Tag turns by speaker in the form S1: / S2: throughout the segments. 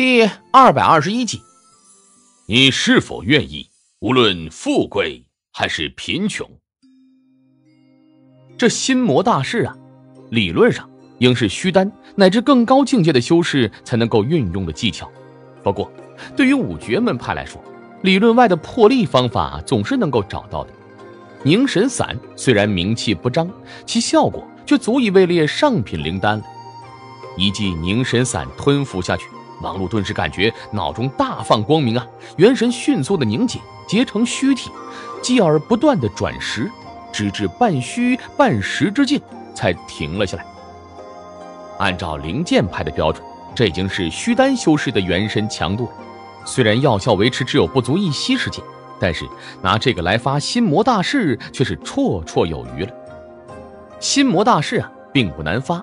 S1: 第二百二十一集，
S2: 你是否愿意，无论富贵还是贫穷？
S1: 这心魔大事啊，理论上应是虚丹乃至更高境界的修士才能够运用的技巧。不过，对于五绝门派来说，理论外的破例方法总是能够找到的。凝神散虽然名气不彰，其效果却足以位列上品灵丹了。一剂凝神散吞服下去，王璐顿时感觉脑中大放光明啊！元神迅速的凝结，结成虚体，继而不断的转实，直至半虚半实之境才停了下来。按照灵剑派的标准，这已经是虚丹修士的元神强度了。虽然药效维持只有不足一息时间。但是拿这个来发心魔大士却是绰绰有余了。心魔大士啊，并不难发。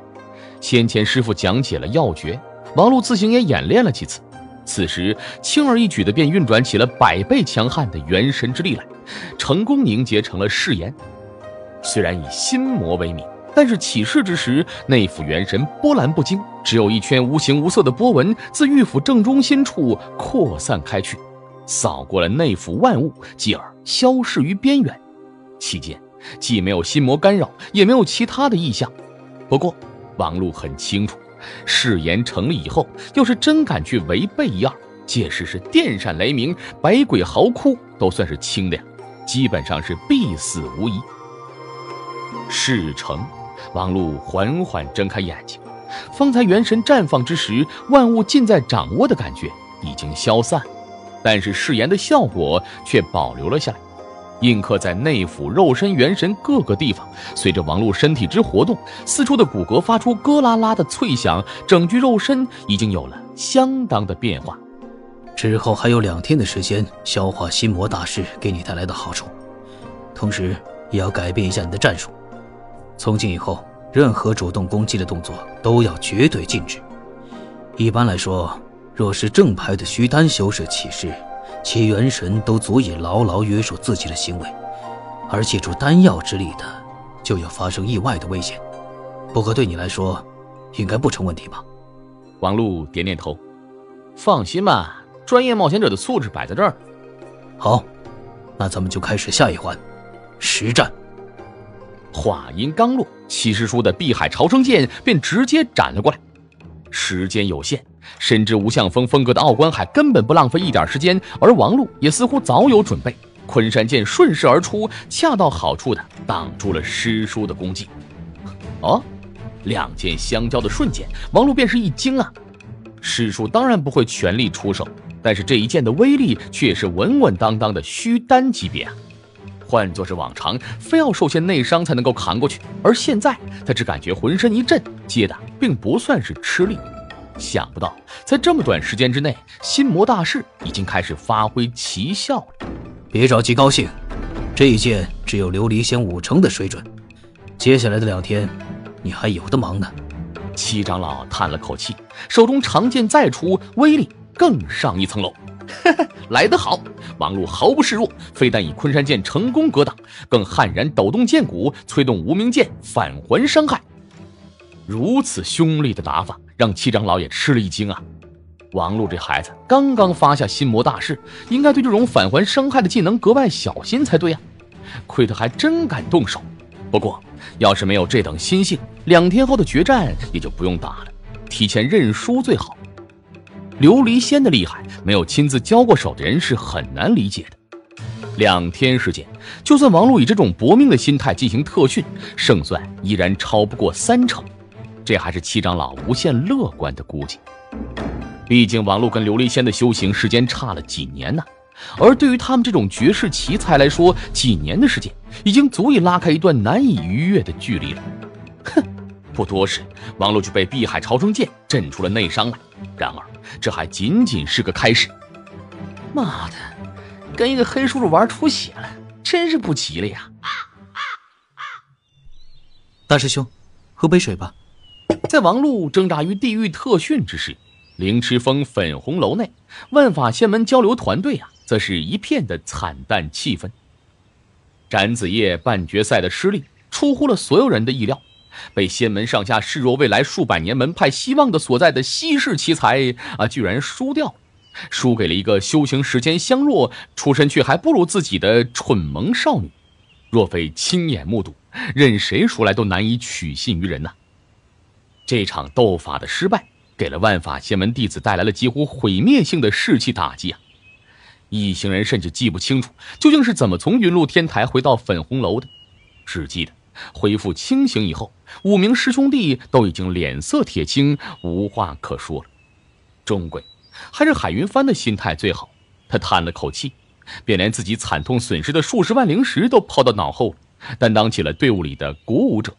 S1: 先前师傅讲解了要诀，王璐自行也演练了几次。此时轻而易举的便运转起了百倍强悍的元神之力来，成功凝结成了誓言。虽然以心魔为名，但是起誓之时，内府元神波澜不惊，只有一圈无形无色的波纹自玉府正中心处扩散开去。扫过了内府万物，继而消失于边缘。期间既没有心魔干扰，也没有其他的异象。不过王璐很清楚，誓言成立以后，要是真敢去违背一二，届时是电闪雷鸣、百鬼嚎哭，都算是轻的呀，基本上是必死无疑。事成，王璐缓缓睁开眼睛，方才元神绽放之时，万物尽在掌握的感觉已经消散。但是誓言的效果却保留了下来，印刻在内府、肉身、元神各个地方。随着王璐身体之活动，四处的骨骼发出咯啦啦的脆响，整具肉身已经有了相当的变化。
S3: 之后还有两天的时间消化心魔大师给你带来的好处，同时也要改变一下你的战术。从今以后，任何主动攻击的动作都要绝对禁止。一般来说。若是正派的虚丹修士起誓，其元神都足以牢牢约束自己的行为，而借助丹药之力的，就有发生意外的危险。不过对你来说，应该不成问题吧？
S1: 王璐点点头，放心吧，专业冒险者的素质摆在这儿。
S3: 好，那咱们就开始下一环，实战。
S1: 话音刚落，七师叔的碧海潮生剑便直接斩了过来。时间有限。深知吴向峰风格的奥关海根本不浪费一点时间，而王璐也似乎早有准备。昆山剑顺势而出，恰到好处的挡住了师叔的攻击。哦，两剑相交的瞬间，王璐便是一惊啊！师叔当然不会全力出手，但是这一剑的威力却是稳稳当当的虚丹级别啊！换作是往常，非要受些内伤才能够扛过去，而现在他只感觉浑身一震，接的并不算是吃力。想不到，在这么短时间之内，心魔大士已经开始发挥奇效了。
S3: 别着急高兴，这一剑只有琉璃仙五成的水准，接下来的两天，你还有的忙呢。
S1: 七长老叹了口气，手中长剑再出，威力更上一层楼。来得好！王璐毫不示弱，非但以昆山剑成功格挡，更悍然抖动剑骨，催动无名剑返还伤害。如此凶厉的打法，让七长老也吃了一惊啊！王璐这孩子刚刚发下心魔大誓，应该对这种返还伤害的技能格外小心才对呀。亏他还真敢动手。不过，要是没有这等心性，两天后的决战也就不用打了，提前认输最好。琉璃仙的厉害，没有亲自交过手的人是很难理解的。两天时间，就算王璐以这种搏命的心态进行特训，胜算依然超不过三成。这还是七长老无限乐观的估计，毕竟王璐跟琉璃仙的修行时间差了几年呢，而对于他们这种绝世奇才来说，几年的时间已经足以拉开一段难以逾越的距离了。哼，不多时，王璐就被碧海潮生剑震出了内伤来。然而，这还仅仅是个开始。妈的，跟一个黑叔叔玩出血了，真是不吉利呀！
S3: 大师兄，喝杯水吧。
S1: 在王璐挣扎于地狱特训之时，凌迟峰粉红楼内，万法仙门交流团队啊，则是一片的惨淡气氛。展子夜半决赛的失利，出乎了所有人的意料。被仙门上下视若未来数百年门派希望的所在的稀世奇才啊，居然输掉，输给了一个修行时间相若、出身却还不如自己的蠢萌少女。若非亲眼目睹，任谁说来都难以取信于人呐。这场斗法的失败，给了万法仙门弟子带来了几乎毁灭性的士气打击啊！一行人甚至记不清楚究竟是怎么从云露天台回到粉红楼的，只记得恢复清醒以后，五名师兄弟都已经脸色铁青，无话可说了。终归，还是海云帆的心态最好。他叹了口气，便连自己惨痛损失的数十万灵石都抛到脑后，担当起了队伍里的鼓舞者。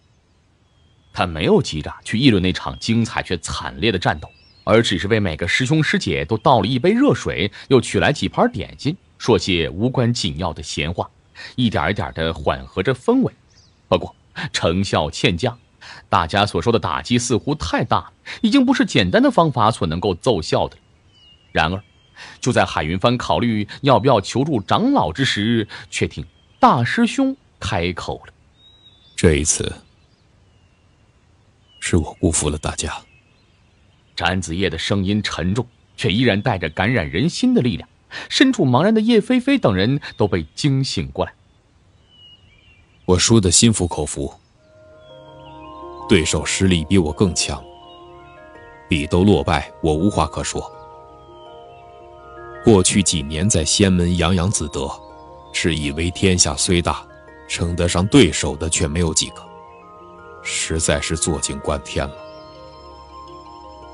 S1: 他没有急着去议论那场精彩却惨烈的战斗。而只是为每个师兄师姐都倒了一杯热水，又取来几盘点心，说些无关紧要的闲话，一点一点的缓和着氛围。不过成效欠佳，大家所说的打击似乎太大了，已经不是简单的方法所能够奏效的。然而，就在海云帆考虑要不要求助长老之时，却听大师兄开口了：“
S4: 这一次，是我辜负了大家。”
S1: 展子夜的声音沉重，却依然带着感染人心的力量。身处茫然的叶菲菲等人都被惊醒过来。
S4: 我输得心服口服，对手实力比我更强，比斗落败，我无话可说。过去几年在仙门洋洋自得，是以为天下虽大，称得上对手的却没有几个，实在是坐井观天了。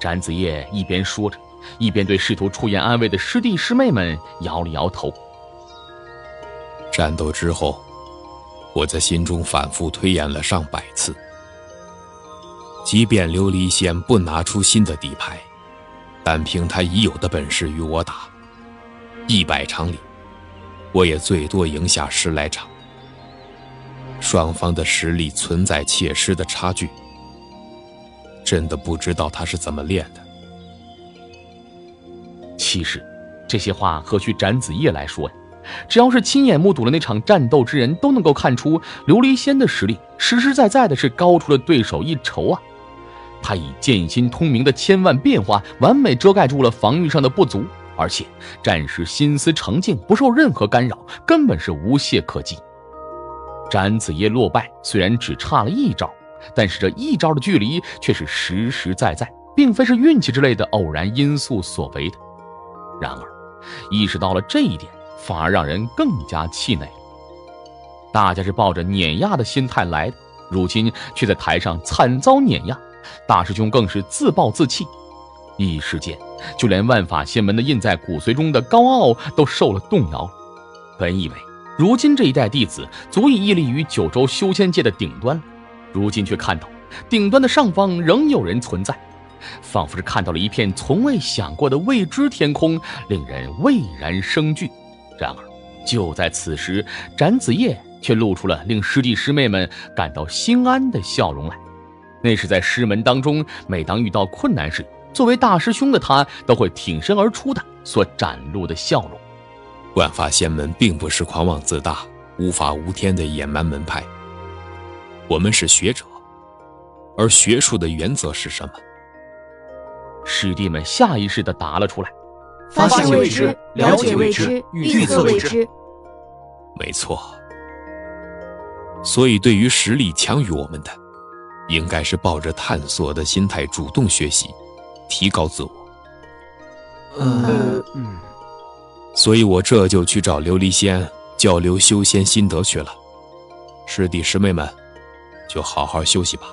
S1: 展子夜一边说着，一边对试图出言安慰的师弟师妹们摇了摇头。
S4: 战斗之后，我在心中反复推演了上百次，即便琉璃仙不拿出新的底牌，单凭他已有的本事与我打，一百场里，我也最多赢下十来场。双方的实力存在切实的差距。真的不知道他是怎么练的。
S1: 其实，这些话何须展子夜来说呀？只要是亲眼目睹了那场战斗之人，都能够看出琉璃仙的实力实实在在的是高出了对手一筹啊！他以剑心通明的千万变化，完美遮盖住了防御上的不足，而且战时心思澄净，不受任何干扰，根本是无懈可击。展子夜落败，虽然只差了一招。但是这一招的距离却是实实在在，并非是运气之类的偶然因素所为的。然而，意识到了这一点，反而让人更加气馁。大家是抱着碾压的心态来的，如今却在台上惨遭碾压，大师兄更是自暴自弃。一时间，就连万法仙门的印在骨髓中的高傲都受了动摇。本以为如今这一代弟子足以屹立于九州修仙界的顶端。如今却看到，顶端的上方仍有人存在，仿佛是看到了一片从未想过的未知天空，令人畏然生惧。然而，就在此时，展子夜却露出了令师弟师妹们感到心安的笑容来。那是在师门当中，每当遇到困难时，作为大师兄的他都会挺身而出的所展露的笑容。
S4: 万法仙门并不是狂妄自大、无法无天的野蛮门派。我们是学者，而学术的原则是什么？
S1: 师弟们下意识地答了出来：
S5: 发现未知，了解未知，预测未知。
S4: 没错。所以，对于实力强于我们的，应该是抱着探索的心态，主动学习，提高自我。
S5: 呃，嗯。
S4: 所以我这就去找琉璃仙交流修仙心得去了。师弟师妹们。就好好休息吧。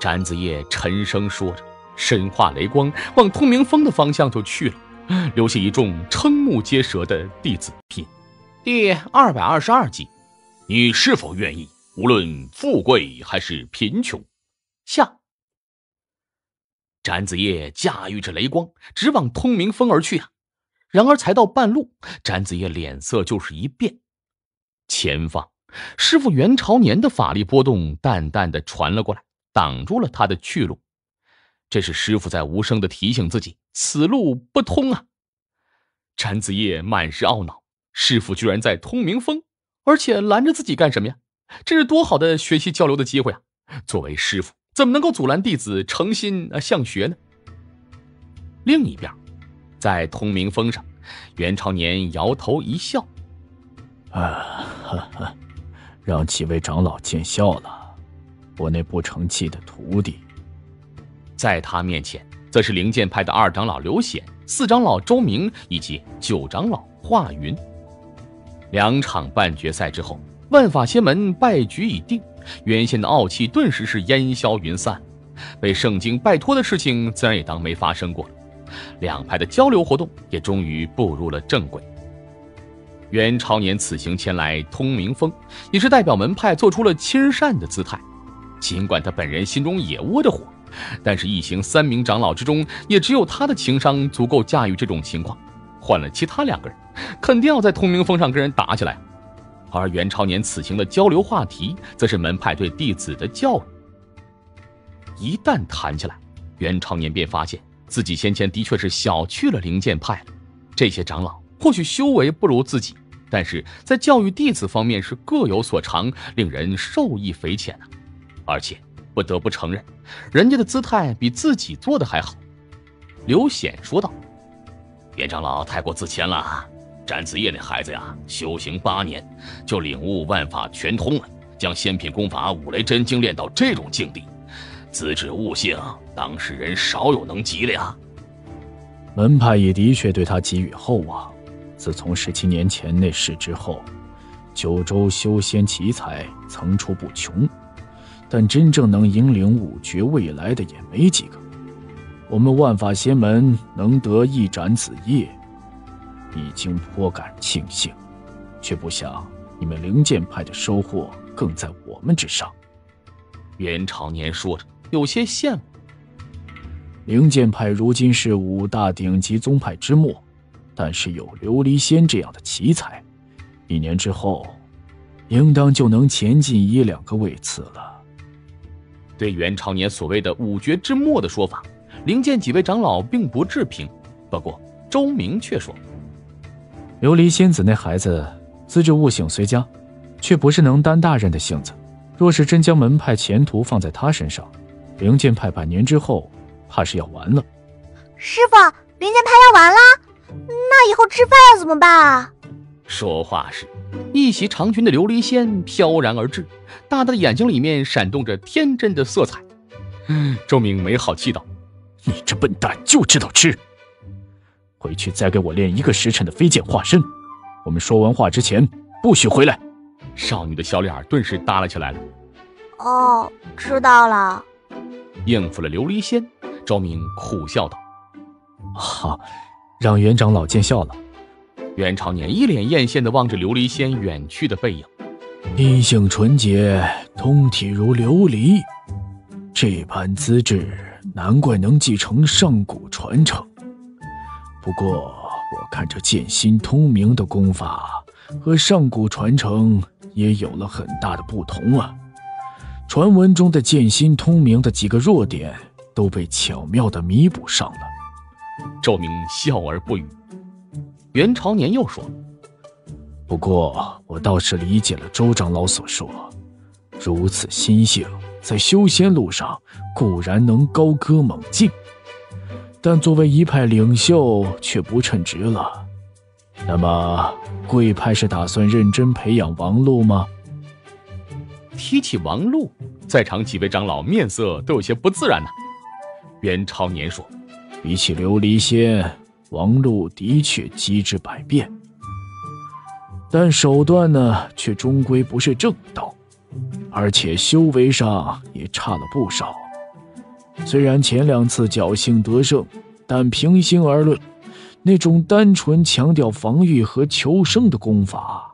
S1: 展子夜沉声说着，身化雷光，往通明峰的方向就去了，留下一众瞠目结舌的弟子。品第二百二十二集，
S2: 你是否愿意，无论富贵还是贫穷？
S1: 下。展子夜驾驭着雷光，直往通明峰而去啊！然而才到半路，展子夜脸色就是一变，前方。师傅袁朝年的法力波动淡淡的传了过来，挡住了他的去路。这是师傅在无声的提醒自己，此路不通啊！展子夜满是懊恼，师傅居然在通明峰，而且拦着自己干什么呀？这是多好的学习交流的机会啊！作为师傅，怎么能够阻拦弟子诚心啊向学呢？另一边，在通明峰上，袁朝年摇头一笑：“
S6: 啊，哈哈，让几位长老见笑了。我那不成器的徒弟，
S1: 在他面前，则是灵剑派的二长老刘显、四长老周明以及九长老华云。两场半决赛之后，万法仙门败局已定，原先的傲气顿时是烟消云散，被圣经拜托的事情自然也当没发生过。两派的交流活动也终于步入了正轨。袁朝年此行前来通明峰，也是代表门派做出了亲善的姿态。尽管他本人心中也窝着火，但是一行三名长老之中，也只有他的情商足够驾驭这种情况。换了其他两个人，肯定要在通明峰上跟人打起来。而袁超年此行的交流话题，则是门派对弟子的教育。一旦谈起来，袁超年便发现。自己先前的确是小觑了灵剑派了，这些长老或许修为不如自己，但是在教育弟子方面是各有所长，令人受益匪浅呐。而且不得不承认，人家的姿态比自己做的还好。刘显说道：“
S2: 袁长老太过自谦了，展子夜那孩子呀，修行八年就领悟万法全通了，将仙品功法五雷真经练到这种境地。”资质悟性，当事人少有能及的呀。
S6: 门派也的确对他寄予厚望。自从十七年前那事之后，九州修仙奇才层出不穷，但真正能引领五绝未来的也没几个。我们万法仙门能得一展子夜，已经颇感庆幸，却不想你们灵剑派的收获更在我们之上。
S1: 袁长年说着。有些羡慕。
S6: 灵剑派如今是五大顶级宗派之末，但是有琉璃仙这样的奇才，一年之后，应当就能前进一两个位次了。
S1: 对元朝年所谓的五绝之末的说法，灵剑几位长老并不置评。不过周明却说：“
S6: 琉璃仙子那孩子资质悟性虽佳，却不是能担大任的性子。若是真将门派前途放在他身上，”灵剑派百年之后，怕是要完了。
S7: 师傅，灵剑派要完了，那以后吃饭要怎么办啊？
S1: 说话时，一袭长裙的琉璃仙飘然而至，大大的眼睛里面闪动着天真的色彩。周明没好气道：“
S6: 你这笨蛋就知道吃！回去再给我练一个时辰的飞剑化身。我们说完话之前，不许回来。”
S1: 少女的小脸顿时耷拉起来了。
S7: 哦，知道了。
S1: 应付了琉璃仙，周明苦笑道：“
S6: 好，让袁长老见笑了。”
S1: 袁朝年一脸艳羡的望着琉璃仙远去的背影，
S6: 阴性纯洁，通体如琉璃，这般资质，难怪能继承上古传承。不过，我看这剑心通明的功法和上古传承也有了很大的不同啊。传闻中的剑心通明的几个弱点都被巧妙的弥补上了。
S1: 赵明笑而不语。袁朝年又说：“
S6: 不过我倒是理解了周长老所说，如此心性，在修仙路上固然能高歌猛进，但作为一派领袖却不称职了。那么贵派是打算认真培养王禄吗？”
S1: 提起王璐，在场几位长老面色都有些不自然呢。袁超年说：“
S6: 比起琉璃仙，王璐的确机智百变，但手段呢，却终归不是正道，而且修为上也差了不少。虽然前两次侥幸得胜，但平心而论，那种单纯强调防御和求生的功法，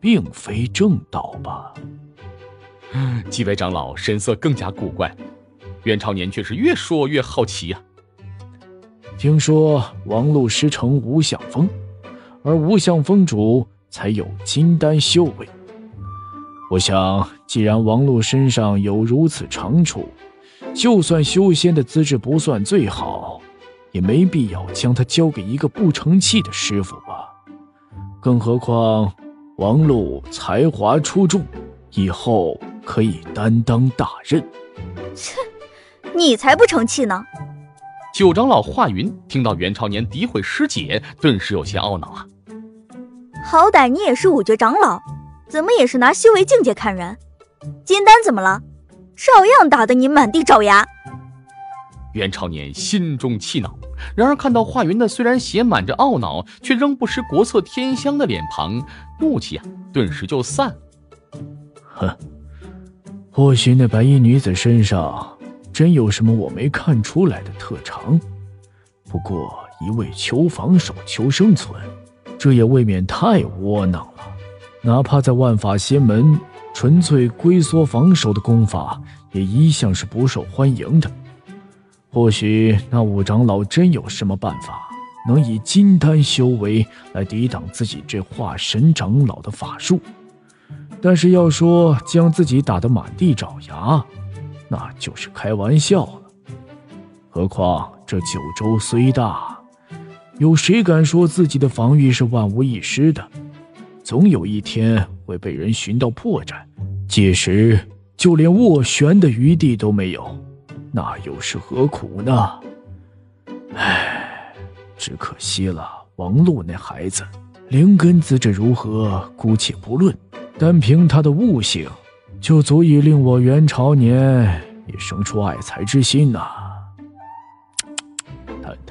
S6: 并非正道吧。”
S1: 几位长老神色更加古怪，袁朝年却是越说越好奇呀。
S6: 听说王禄师承无相峰，而无相峰主才有金丹修为。我想，既然王禄身上有如此长处，就算修仙的资质不算最好，也没必要将他交给一个不成器的师傅吧。更何况，王璐才华出众，以后。可以担当大任。
S8: 切，你才不成器呢！
S1: 九长老华云听到袁超年诋毁师姐，顿时有些懊恼啊。
S8: 好歹你也是五绝长老，怎么也是拿修为境界看人？金丹怎么了？照样打得你满地找牙。
S1: 袁超年心中气恼，然而看到华云那虽然写满着懊恼，却仍不失国色天香的脸庞，怒气啊，顿时就散了。
S6: 哼，或许那白衣女子身上真有什么我没看出来的特长，不过一味求防守、求生存，这也未免太窝囊了。哪怕在万法仙门，纯粹龟缩防守的功法也一向是不受欢迎的。或许那五长老真有什么办法，能以金丹修为来抵挡自己这化神长老的法术。但是要说将自己打得满地找牙，那就是开玩笑了。何况这九州虽大，有谁敢说自己的防御是万无一失的？总有一天会被人寻到破绽，届时就连斡旋的余地都没有。那又是何苦呢？唉，只可惜了王璐那孩子，灵根资质如何姑且不论，单凭他的悟性，就足以令我元朝年也生出爱才之心呐。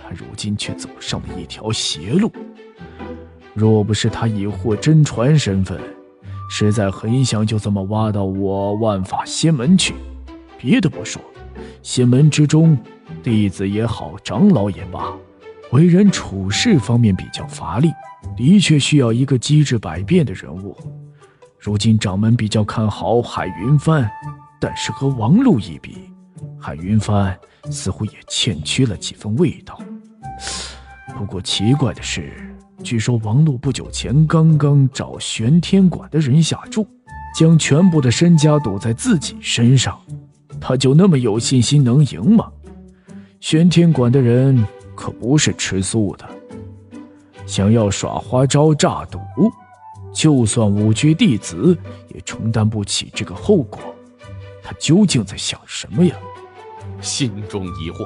S6: 他如今却走上了一条邪路，若不是他已获真传身份，实在很想就这么挖到我万法仙门去。别的不说。仙门之中，弟子也好，长老也罢，为人处事方面比较乏力，的确需要一个机智百变的人物。如今掌门比较看好海云帆，但是和王璐一比，海云帆似乎也欠缺了几分味道。不过奇怪的是，据说王璐不久前刚刚找玄天馆的人下注，将全部的身家赌在自己身上。他就那么有信心能赢吗？玄天馆的人可不是吃素的，想要耍花招诈赌，就算五绝弟子也承担不起这个后果。他究竟在想什么呀？
S1: 心中疑惑，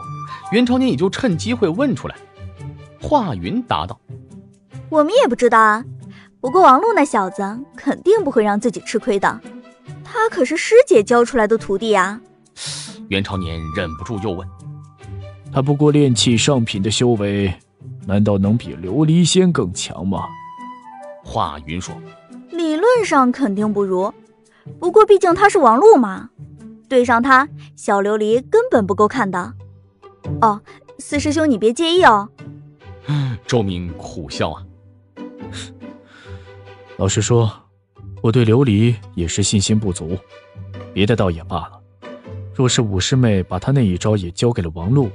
S1: 袁朝年也就趁机会问出来。华云答道：“
S8: 我们也不知道啊，不过王璐那小子肯定不会让自己吃亏的，他可是师姐教出来的徒弟呀。”
S1: 袁朝年忍不住又问：“
S6: 他不过炼气上品的修为，难道能比琉璃仙更强吗？”
S1: 华云说：“
S8: 理论上肯定不如，不过毕竟他是王璐嘛，对上他，小琉璃根本不够看的。哦，四师兄你别介意哦。”
S1: 周明苦笑啊，
S6: 老实说，我对琉璃也是信心不足，别的倒也罢了。若是五师妹把她那一招也交给了王璐，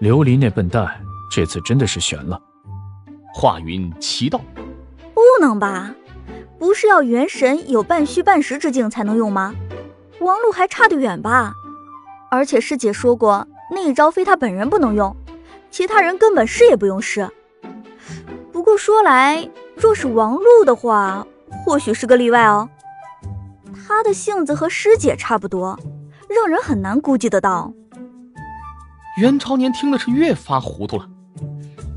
S6: 琉璃那笨蛋这次真的是悬了。
S1: 华云奇道：“
S8: 不能吧？不是要元神有半虚半实之境才能用吗？王璐还差得远吧？而且师姐说过，那一招非她本人不能用，其他人根本试也不用试。不过说来，若是王璐的话，或许是个例外哦。他的性子和师姐差不多。”让人很难估计得到。
S1: 袁朝年听的是越发糊涂了。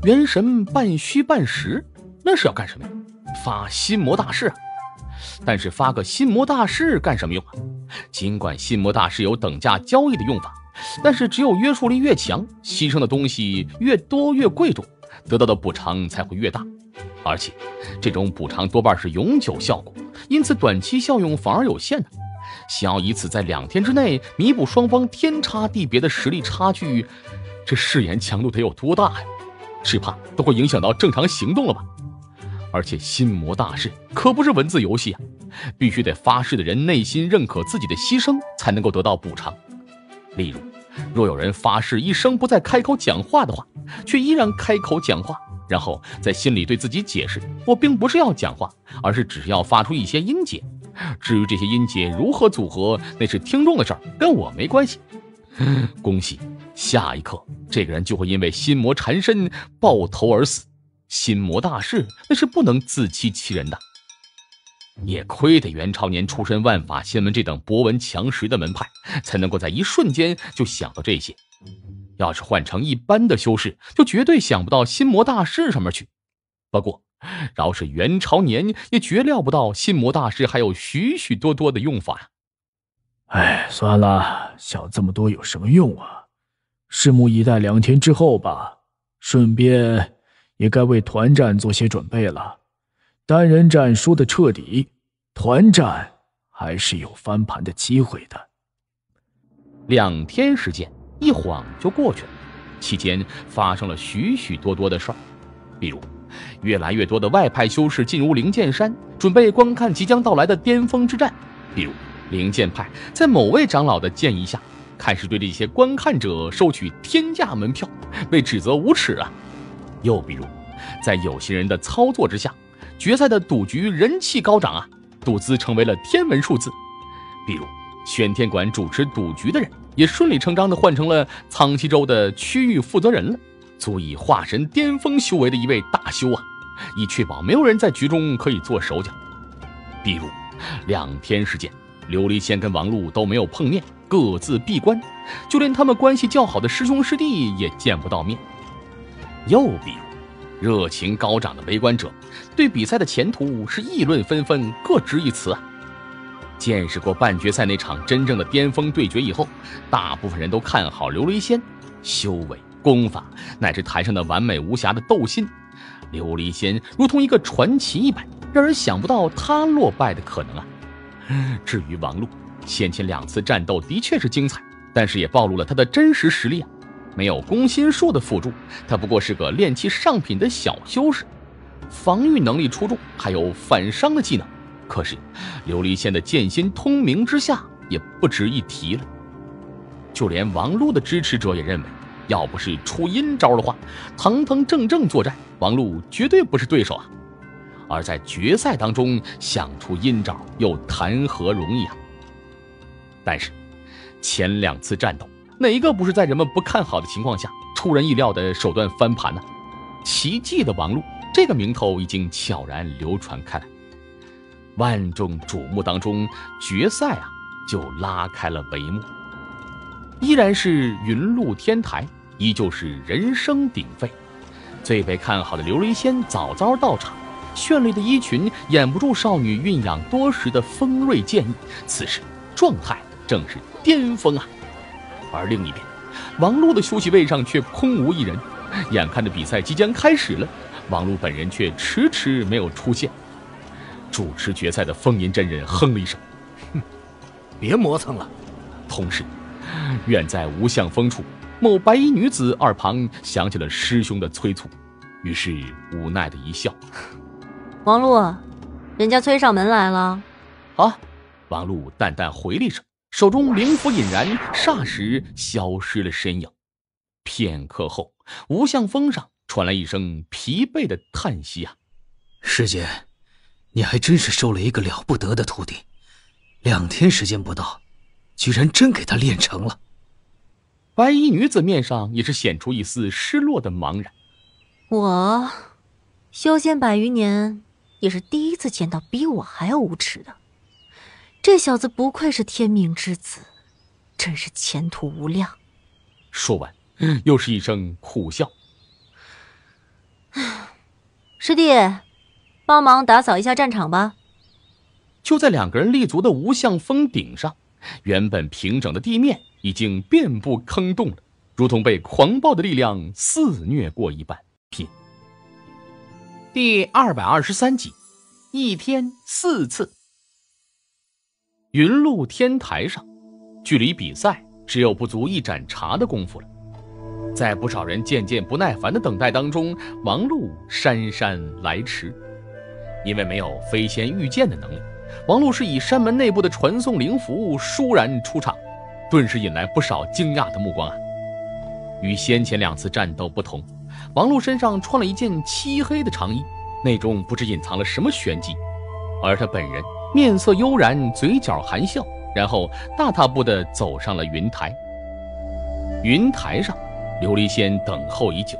S1: 元神半虚半实，那是要干什么呀？发心魔大士啊！但是发个心魔大士干什么用啊？尽管心魔大师有等价交易的用法，但是只有约束力越强，牺牲的东西越多越贵重，得到的补偿才会越大。而且，这种补偿多半是永久效果，因此短期效用反而有限的。想要以此在两天之内弥补双方天差地别的实力差距，这誓言强度得有多大呀？只怕都会影响到正常行动了吧？而且心魔大事可不是文字游戏啊，必须得发誓的人内心认可自己的牺牲，才能够得到补偿。例如，若有人发誓一生不再开口讲话的话，却依然开口讲话，然后在心里对自己解释：“我并不是要讲话，而是只是要发出一些音节。”至于这些音节如何组合，那是听众的事儿，跟我没关系。恭喜，下一刻这个人就会因为心魔缠身爆头而死。心魔大事，那是不能自欺欺人的。也亏得袁朝年出身万法仙门这等博闻强识的门派，才能够在一瞬间就想到这些。要是换成一般的修士，就绝对想不到心魔大士上面去。不过，饶是袁朝年，也绝料不到心魔大师还有许许多多的用法呀。
S6: 哎，算了，想这么多有什么用啊？拭目以待两天之后吧。顺便，也该为团战做些准备了。单人战输的彻底，团战还是有翻盘的机会的。
S1: 两天时间一晃就过去了，期间发生了许许多多的事儿，比如，越来越多的外派修士进入灵剑山，准备观看即将到来的巅峰之战；比如，灵剑派在某位长老的建议下，开始对这些观看者收取天价门票，被指责无耻啊；又比如，在有心人的操作之下。决赛的赌局人气高涨啊，赌资成为了天文数字。比如，玄天馆主持赌局的人也顺理成章地换成了苍溪州的区域负责人了，足以化神巅峰修为的一位大修啊，以确保没有人在局中可以做手脚。比如，两天时间，琉璃仙跟王璐都没有碰面，各自闭关，就连他们关系较好的师兄师弟也见不到面。又比如，热情高涨的围观者，对比赛的前途是议论纷纷，各执一词啊。见识过半决赛那场真正的巅峰对决以后，大部分人都看好琉璃仙，修为、功法乃至台上的完美无瑕的斗心，琉璃仙如同一个传奇一般，让人想不到他落败的可能啊。至于王璐，先前两次战斗的确是精彩，但是也暴露了他的真实实力啊。没有攻心术的辅助，他不过是个炼气上品的小修士，防御能力出众，还有反伤的技能。可是，琉璃仙的剑心通明之下也不值一提了。就连王璐的支持者也认为，要不是出阴招的话，堂堂正正作战，王璐绝对不是对手啊。而在决赛当中想出阴招，又谈何容易啊？但是，前两次战斗。哪一个不是在人们不看好的情况下，出人意料的手段翻盘呢？奇迹的王璐这个名头已经悄然流传开来，万众瞩目当中，决赛啊就拉开了帷幕。依然是云露天台，依旧是人声鼎沸，最被看好的琉璃仙早早到场，绚丽的衣裙掩不住少女蕴养多时的锋锐剑意，此时状态正是巅峰啊！而另一边，王璐的休息位上却空无一人。眼看着比赛即将开始了，王璐本人却迟迟没有出现。主持决赛的风吟真人哼了一声：“哼，
S5: 别磨蹭了。”
S1: 同时，远在无相峰处，某白衣女子耳旁响起了师兄的催促，于是无奈的一笑：“
S9: 王璐，人家催上门来了。”
S1: 啊！王璐淡淡回了一声。手中灵符引燃，霎时消失了身影。片刻后，无相峰上传来一声疲惫的叹息：“啊，
S3: 师姐，你还真是收了一个了不得的徒弟，两天时间不到，居然真给他练成了。”
S1: 白衣女子面上也是显出一丝失落的茫然。
S9: 我修仙百余年，也是第一次见到比我还要无耻的。这小子不愧是天命之子，真是前途无量。
S1: 说完，又是一声苦笑。
S9: 师弟，帮忙打扫一下战场吧。
S1: 就在两个人立足的无相峰顶上，原本平整的地面已经遍布坑洞了，如同被狂暴的力量肆虐过一般。品第二百二十三集，一天四次。云露天台上，距离比赛只有不足一盏茶的功夫了。在不少人渐渐不耐烦的等待当中，王璐姗姗来迟。因为没有飞仙御剑的能力，王璐是以山门内部的传送灵符倏然出场，顿时引来不少惊讶的目光啊！与先前两次战斗不同，王璐身上穿了一件漆黑的长衣，内中不知隐藏了什么玄机，而他本人。面色悠然，嘴角含笑，然后大踏步地走上了云台。云台上，琉璃仙等候已久。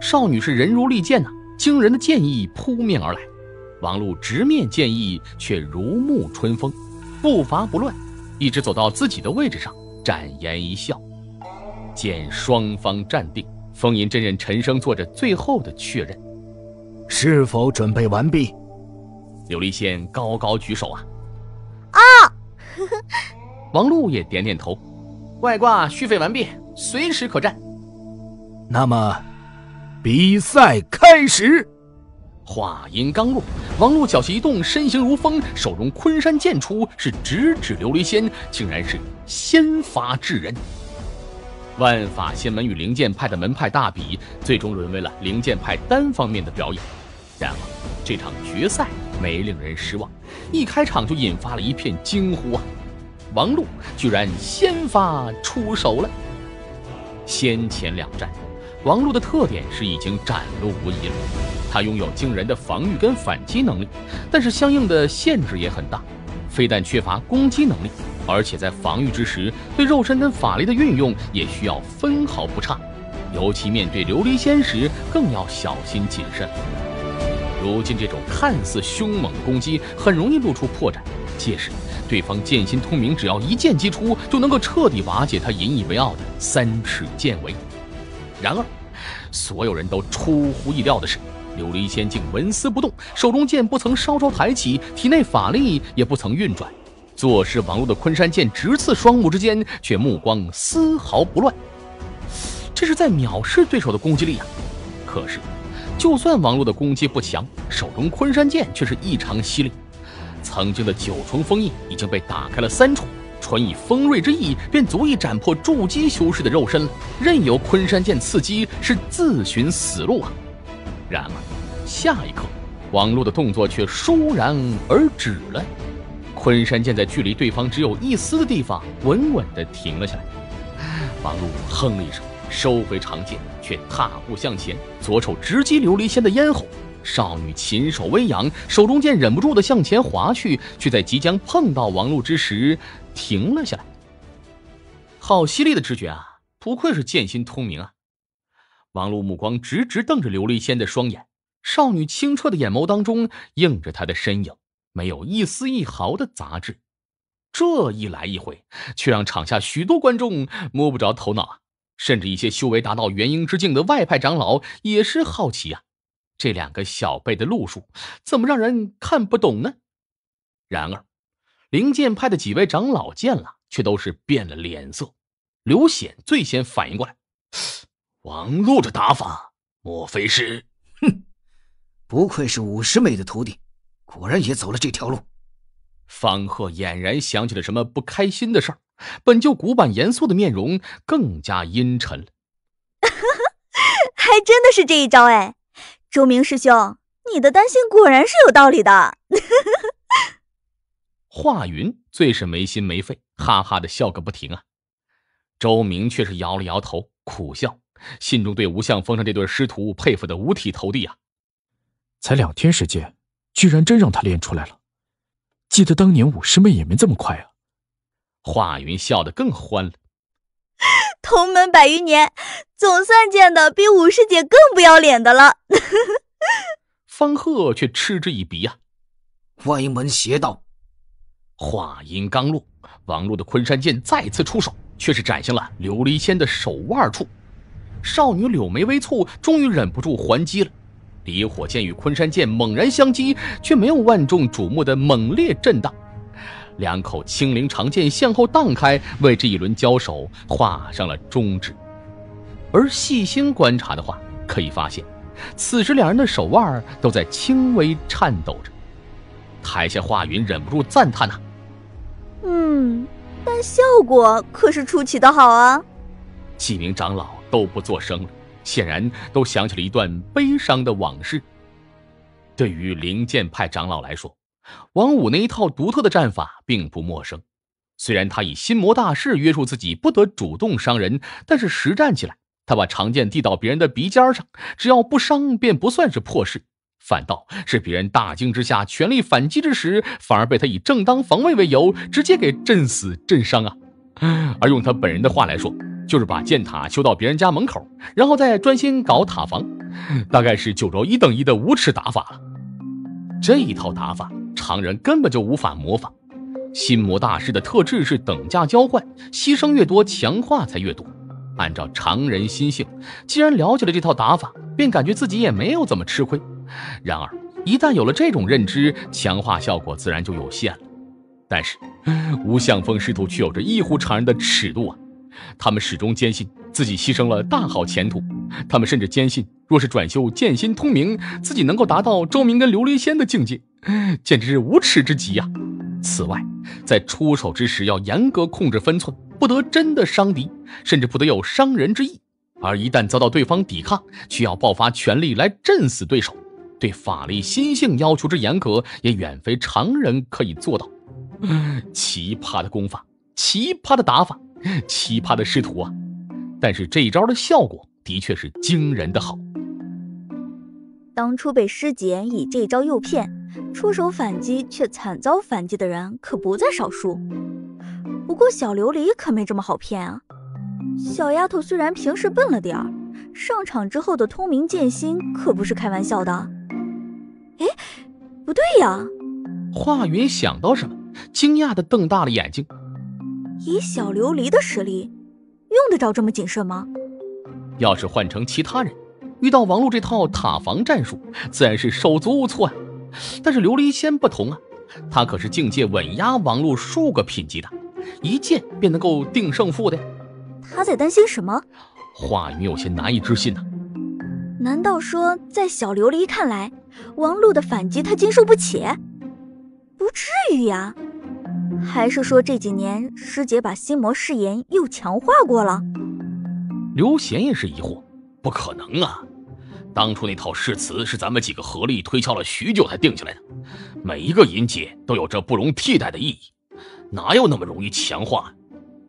S1: 少女是人如利剑呐，惊人的剑意扑面而来。王禄直面剑意，却如沐春风，步伐不乱，一直走到自己的位置上，展颜一笑。见双方站定，风吟真人沉声做着最后的确认：“
S5: 是否准备完毕？”
S1: 琉璃仙高高举手啊！
S7: 啊！
S1: 王璐也点点头。外挂续费完毕，随时可战。
S5: 那么，比赛开始。
S1: 话音刚落，王璐脚下一动，身形如风，手中昆山剑出，是直指琉璃仙，竟然是仙法制人。万法仙门与灵剑派的门派大比，最终沦为了灵剑派单方面的表演。然而，这场决赛没令人失望，一开场就引发了一片惊呼啊！王禄居然先发出手了。先前两战，王禄的特点是已经展露无遗了。他拥有惊人的防御跟反击能力，但是相应的限制也很大。非但缺乏攻击能力，而且在防御之时，对肉身跟法力的运用也需要分毫不差。尤其面对琉璃仙时，更要小心谨慎。如今这种看似凶猛的攻击，很容易露出破绽，届时。对方剑心通明，只要一剑击出，就能够彻底瓦解他引以为傲的三尺剑围。然而，所有人都出乎意料的是，琉璃仙竟纹丝不动，手中剑不曾稍稍抬起，体内法力也不曾运转。坐视王禄的昆山剑直刺双目之间，却目光丝毫不乱。这是在藐视对手的攻击力啊！可是，就算王禄的攻击不强，手中昆山剑却是异常犀利。曾经的九重封印已经被打开了三重，纯以锋锐之意便足以斩破筑基修士的肉身了。任由昆山剑刺击，是自寻死路啊！然而，下一刻，王禄的动作却倏然而止了。昆山剑在距离对方只有一丝的地方稳稳地停了下来。王璐哼了一声，收回长剑，却踏步向前，左手直击琉璃仙的咽喉。少女琴手微扬，手中剑忍不住的向前划去，却在即将碰到王璐之时停了下来。好犀利的直觉啊！不愧是剑心通明啊！王璐目光直直瞪着琉璃仙的双眼，少女清澈的眼眸当中映着他的身影，没有一丝一毫的杂质。这一来一回，却让场下许多观众摸不着头脑啊！甚至一些修为达到元婴之境的外派长老也是好奇啊！这两个小辈的路数怎么让人看不懂呢？然而，灵剑派的几位长老见了，却都是变了脸色。刘显最先反应过来，
S2: 王禄这打法，莫非是……
S5: 哼，不愧是五师妹的徒弟，果然也走了这条路。
S1: 方鹤俨然想起了什么不开心的事儿，本就古板严肃的面容更加阴沉了。
S8: 还真的是这一招哎！周明师兄，你的担心果然是有道理的。
S1: 华云最是没心没肺，哈哈的笑个不停啊。周明却是摇了摇头，苦笑，心中对吴相峰上这对师徒佩服的五体投地啊。
S6: 才两天时间，居然真让他练出来了。记得当年五师妹也没这么快啊。
S1: 华云笑得更欢了。
S8: 同门百余年，总算见到比五师姐更不要脸的了。
S1: 方鹤却嗤之以鼻啊！
S5: 歪门邪道！
S1: 话音刚落，王璐的昆山剑再次出手，却是斩向了琉璃仙的手腕处。少女柳眉微蹙，终于忍不住还击了。离火剑与昆山剑猛然相击，却没有万众瞩目的猛烈震荡。两口青灵长剑向后荡开，为这一轮交手画上了终止。而细心观察的话，可以发现，此时两人的手腕都在轻微颤抖着。台下华云忍不住赞叹呐：“
S8: 嗯，但效果可是出奇的好啊！”
S1: 几名长老都不作声了，显然都想起了一段悲伤的往事。对于灵剑派长老来说，王五那一套独特的战法并不陌生，虽然他以心魔大势约束自己不得主动伤人，但是实战起来，他把长剑递到别人的鼻尖上，只要不伤便不算是破事，反倒是别人大惊之下全力反击之时，反而被他以正当防卫为由直接给震死震伤啊！而用他本人的话来说，就是把剑塔修到别人家门口，然后再专心搞塔防，大概是九州一等一的无耻打法了。这一套打法，常人根本就无法模仿。心魔大师的特质是等价交换，牺牲越多，强化才越多。按照常人心性，既然了解了这套打法，便感觉自己也没有怎么吃亏。然而，一旦有了这种认知，强化效果自然就有限了。但是，吴向峰师徒却有着异乎常人的尺度啊！他们始终坚信自己牺牲了大好前途，他们甚至坚信，若是转修剑心通明，自己能够达到周明跟琉璃仙的境界，简直是无耻之极呀！此外，在出手之时要严格控制分寸，不得真的伤敌，甚至不得有伤人之意。而一旦遭到对方抵抗，却要爆发全力来震死对手。对法力心性要求之严格，也远非常人可以做到。奇葩的功法，奇葩的打法，奇葩的师徒啊！但是这一招的效果的确是惊人的好。
S8: 当初被师姐以这招诱骗，出手反击却惨遭反击的人可不在少数。不过小琉璃可没这么好骗啊！小丫头虽然平时笨了点儿，上场之后的通明剑心可不是开玩笑的。哎，不对呀！
S1: 华云想到什么，惊讶的瞪大了眼睛。
S8: 以小琉璃的实力，用得着这么谨慎吗？
S1: 要是换成其他人，遇到王璐这套塔防战术，自然是手足无措啊。但是琉璃仙不同啊，他可是境界稳压王璐数个品级的，一剑便能够定胜负的。
S8: 他在担心什么？
S1: 话语有些难以置信呐。
S8: 难道说，在小琉璃看来，王璐的反击他经受不起？不至于呀。还是说这几年师姐把心魔誓言又强化过了？
S2: 刘贤也是疑惑，不可能啊！当初那套誓词是咱们几个合力推敲了许久才定下来的，每一个音节都有着不容替代的意义，哪有那么容易强化？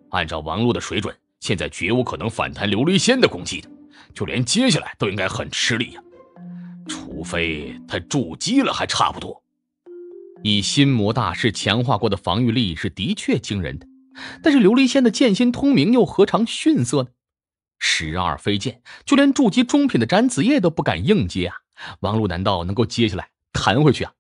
S2: 按照王璐的水准，现在绝无可能反弹琉璃仙的攻击的。就连接下来都应该很吃力呀，除非他筑基了，还差不多。
S1: 以心魔大师强化过的防御力是的确惊人的，但是琉璃仙的剑心通明又何尝逊色呢？十二飞剑，就连筑基中品的斩子夜都不敢硬接啊！王璐难道能够接下来弹回去啊？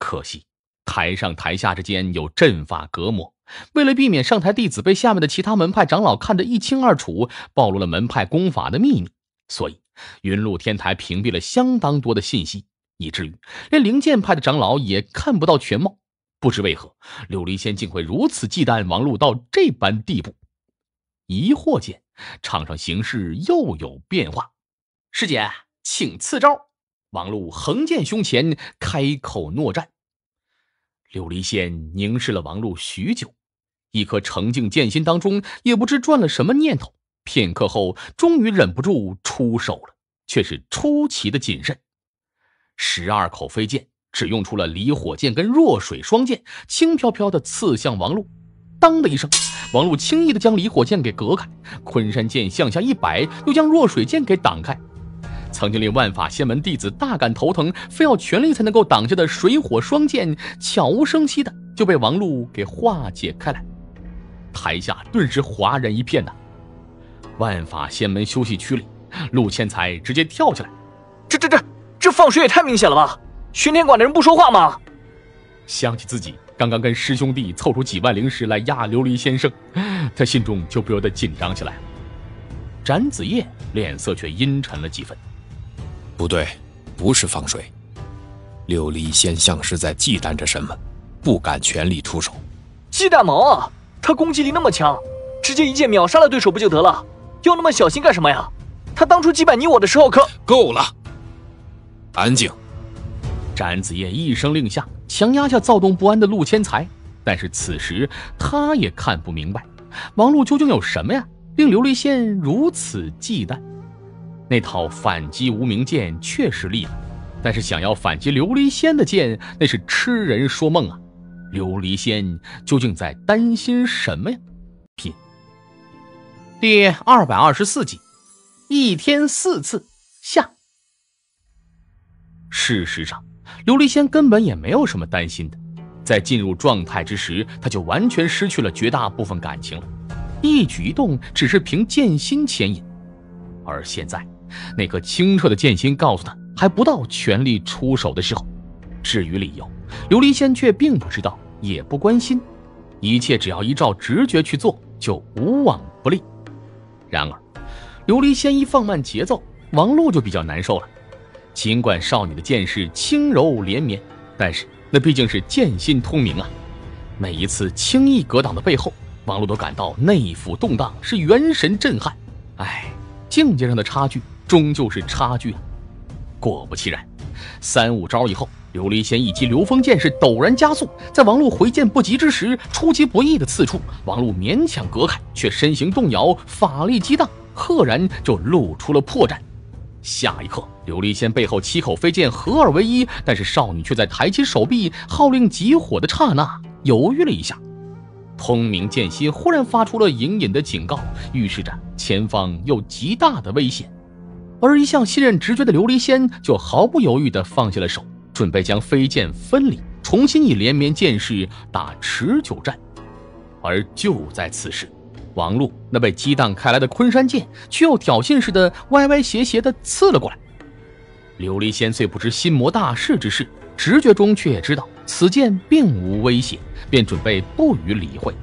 S1: 可惜台上台下之间有阵法隔膜。为了避免上台弟子被下面的其他门派长老看得一清二楚，暴露了门派功法的秘密，所以云露天台屏蔽了相当多的信息，以至于连灵剑派的长老也看不到全貌。不知为何，琉璃仙竟会如此忌惮王璐到这般地步。疑惑间，场上形势又有变化。师姐，请赐招。王璐横剑胸前，开口诺战。琉璃仙凝视了王璐许久。一颗澄净剑心当中，也不知转了什么念头。片刻后，终于忍不住出手了，却是出奇的谨慎。十二口飞剑只用出了离火剑跟弱水双剑，轻飘飘的刺向王璐。当的一声，王璐轻易的将离火剑给隔开，昆山剑向下一摆，又将弱水剑给挡开。曾经令万法仙门弟子大感头疼，非要全力才能够挡下的水火双剑，悄无声息的就被王璐给化解开来。台下顿时哗然一片呐！万法仙门休息区里，陆千才直接跳起来：“
S10: 这、这、这、这放水也太明显了吧！巡天馆的人不说话吗？”
S1: 想起自己刚刚跟师兄弟凑出几万灵石来压琉璃先生，他心中就不由得紧张起来。展子夜脸色却阴沉了几分：“
S4: 不对，不是放水，琉璃仙像是在忌惮着什么，不敢全力出手。
S10: 忌惮毛啊！”他攻击力那么强，直接一剑秒杀了对手不就得了？要那么小心干什么呀？他当初击败你我的时候可
S4: 够了，安静！
S1: 展子夜一声令下，强压下躁动不安的陆千才。但是此时他也看不明白，王璐究竟有什么呀，令琉璃仙如此忌惮？那套反击无名剑确实厉害，但是想要反击琉璃仙的剑，那是痴人说梦啊！琉璃仙究竟在担心什么呀？品第二百二十四集，一天四次下。事实上，琉璃仙根本也没有什么担心的。在进入状态之时，他就完全失去了绝大部分感情了，一举一动只是凭剑心牵引。而现在，那颗清澈的剑心告诉他，还不到全力出手的时候。至于理由，琉璃仙却并不知道，也不关心。一切只要依照直觉去做，就无往不利。然而，琉璃仙一放慢节奏，王璐就比较难受了。尽管少女的剑势轻柔连绵，但是那毕竟是剑心通明啊。每一次轻易格挡的背后，王璐都感到内府动荡，是元神震撼。唉，境界上的差距终究是差距啊。果不其然，三五招以后，琉璃仙一击流风剑是陡然加速，在王璐回剑不及之时，出其不意的刺出，王璐勉强隔开，却身形动摇，法力激荡，赫然就露出了破绽。下一刻，琉璃仙背后七口飞剑合二为一，但是少女却在抬起手臂号令集火的刹那犹豫了一下。通明剑心忽然发出了隐隐的警告，预示着前方有极大的危险。而一向信任直觉的琉璃仙就毫不犹豫地放下了手，准备将飞剑分离，重新以连绵剑势打持久战。而就在此时，王璐那被激荡开来的昆山剑却又挑衅似的歪歪斜斜地刺了过来。琉璃仙虽不知心魔大师之事，直觉中却也知道此剑并无威胁，便准备不予理会。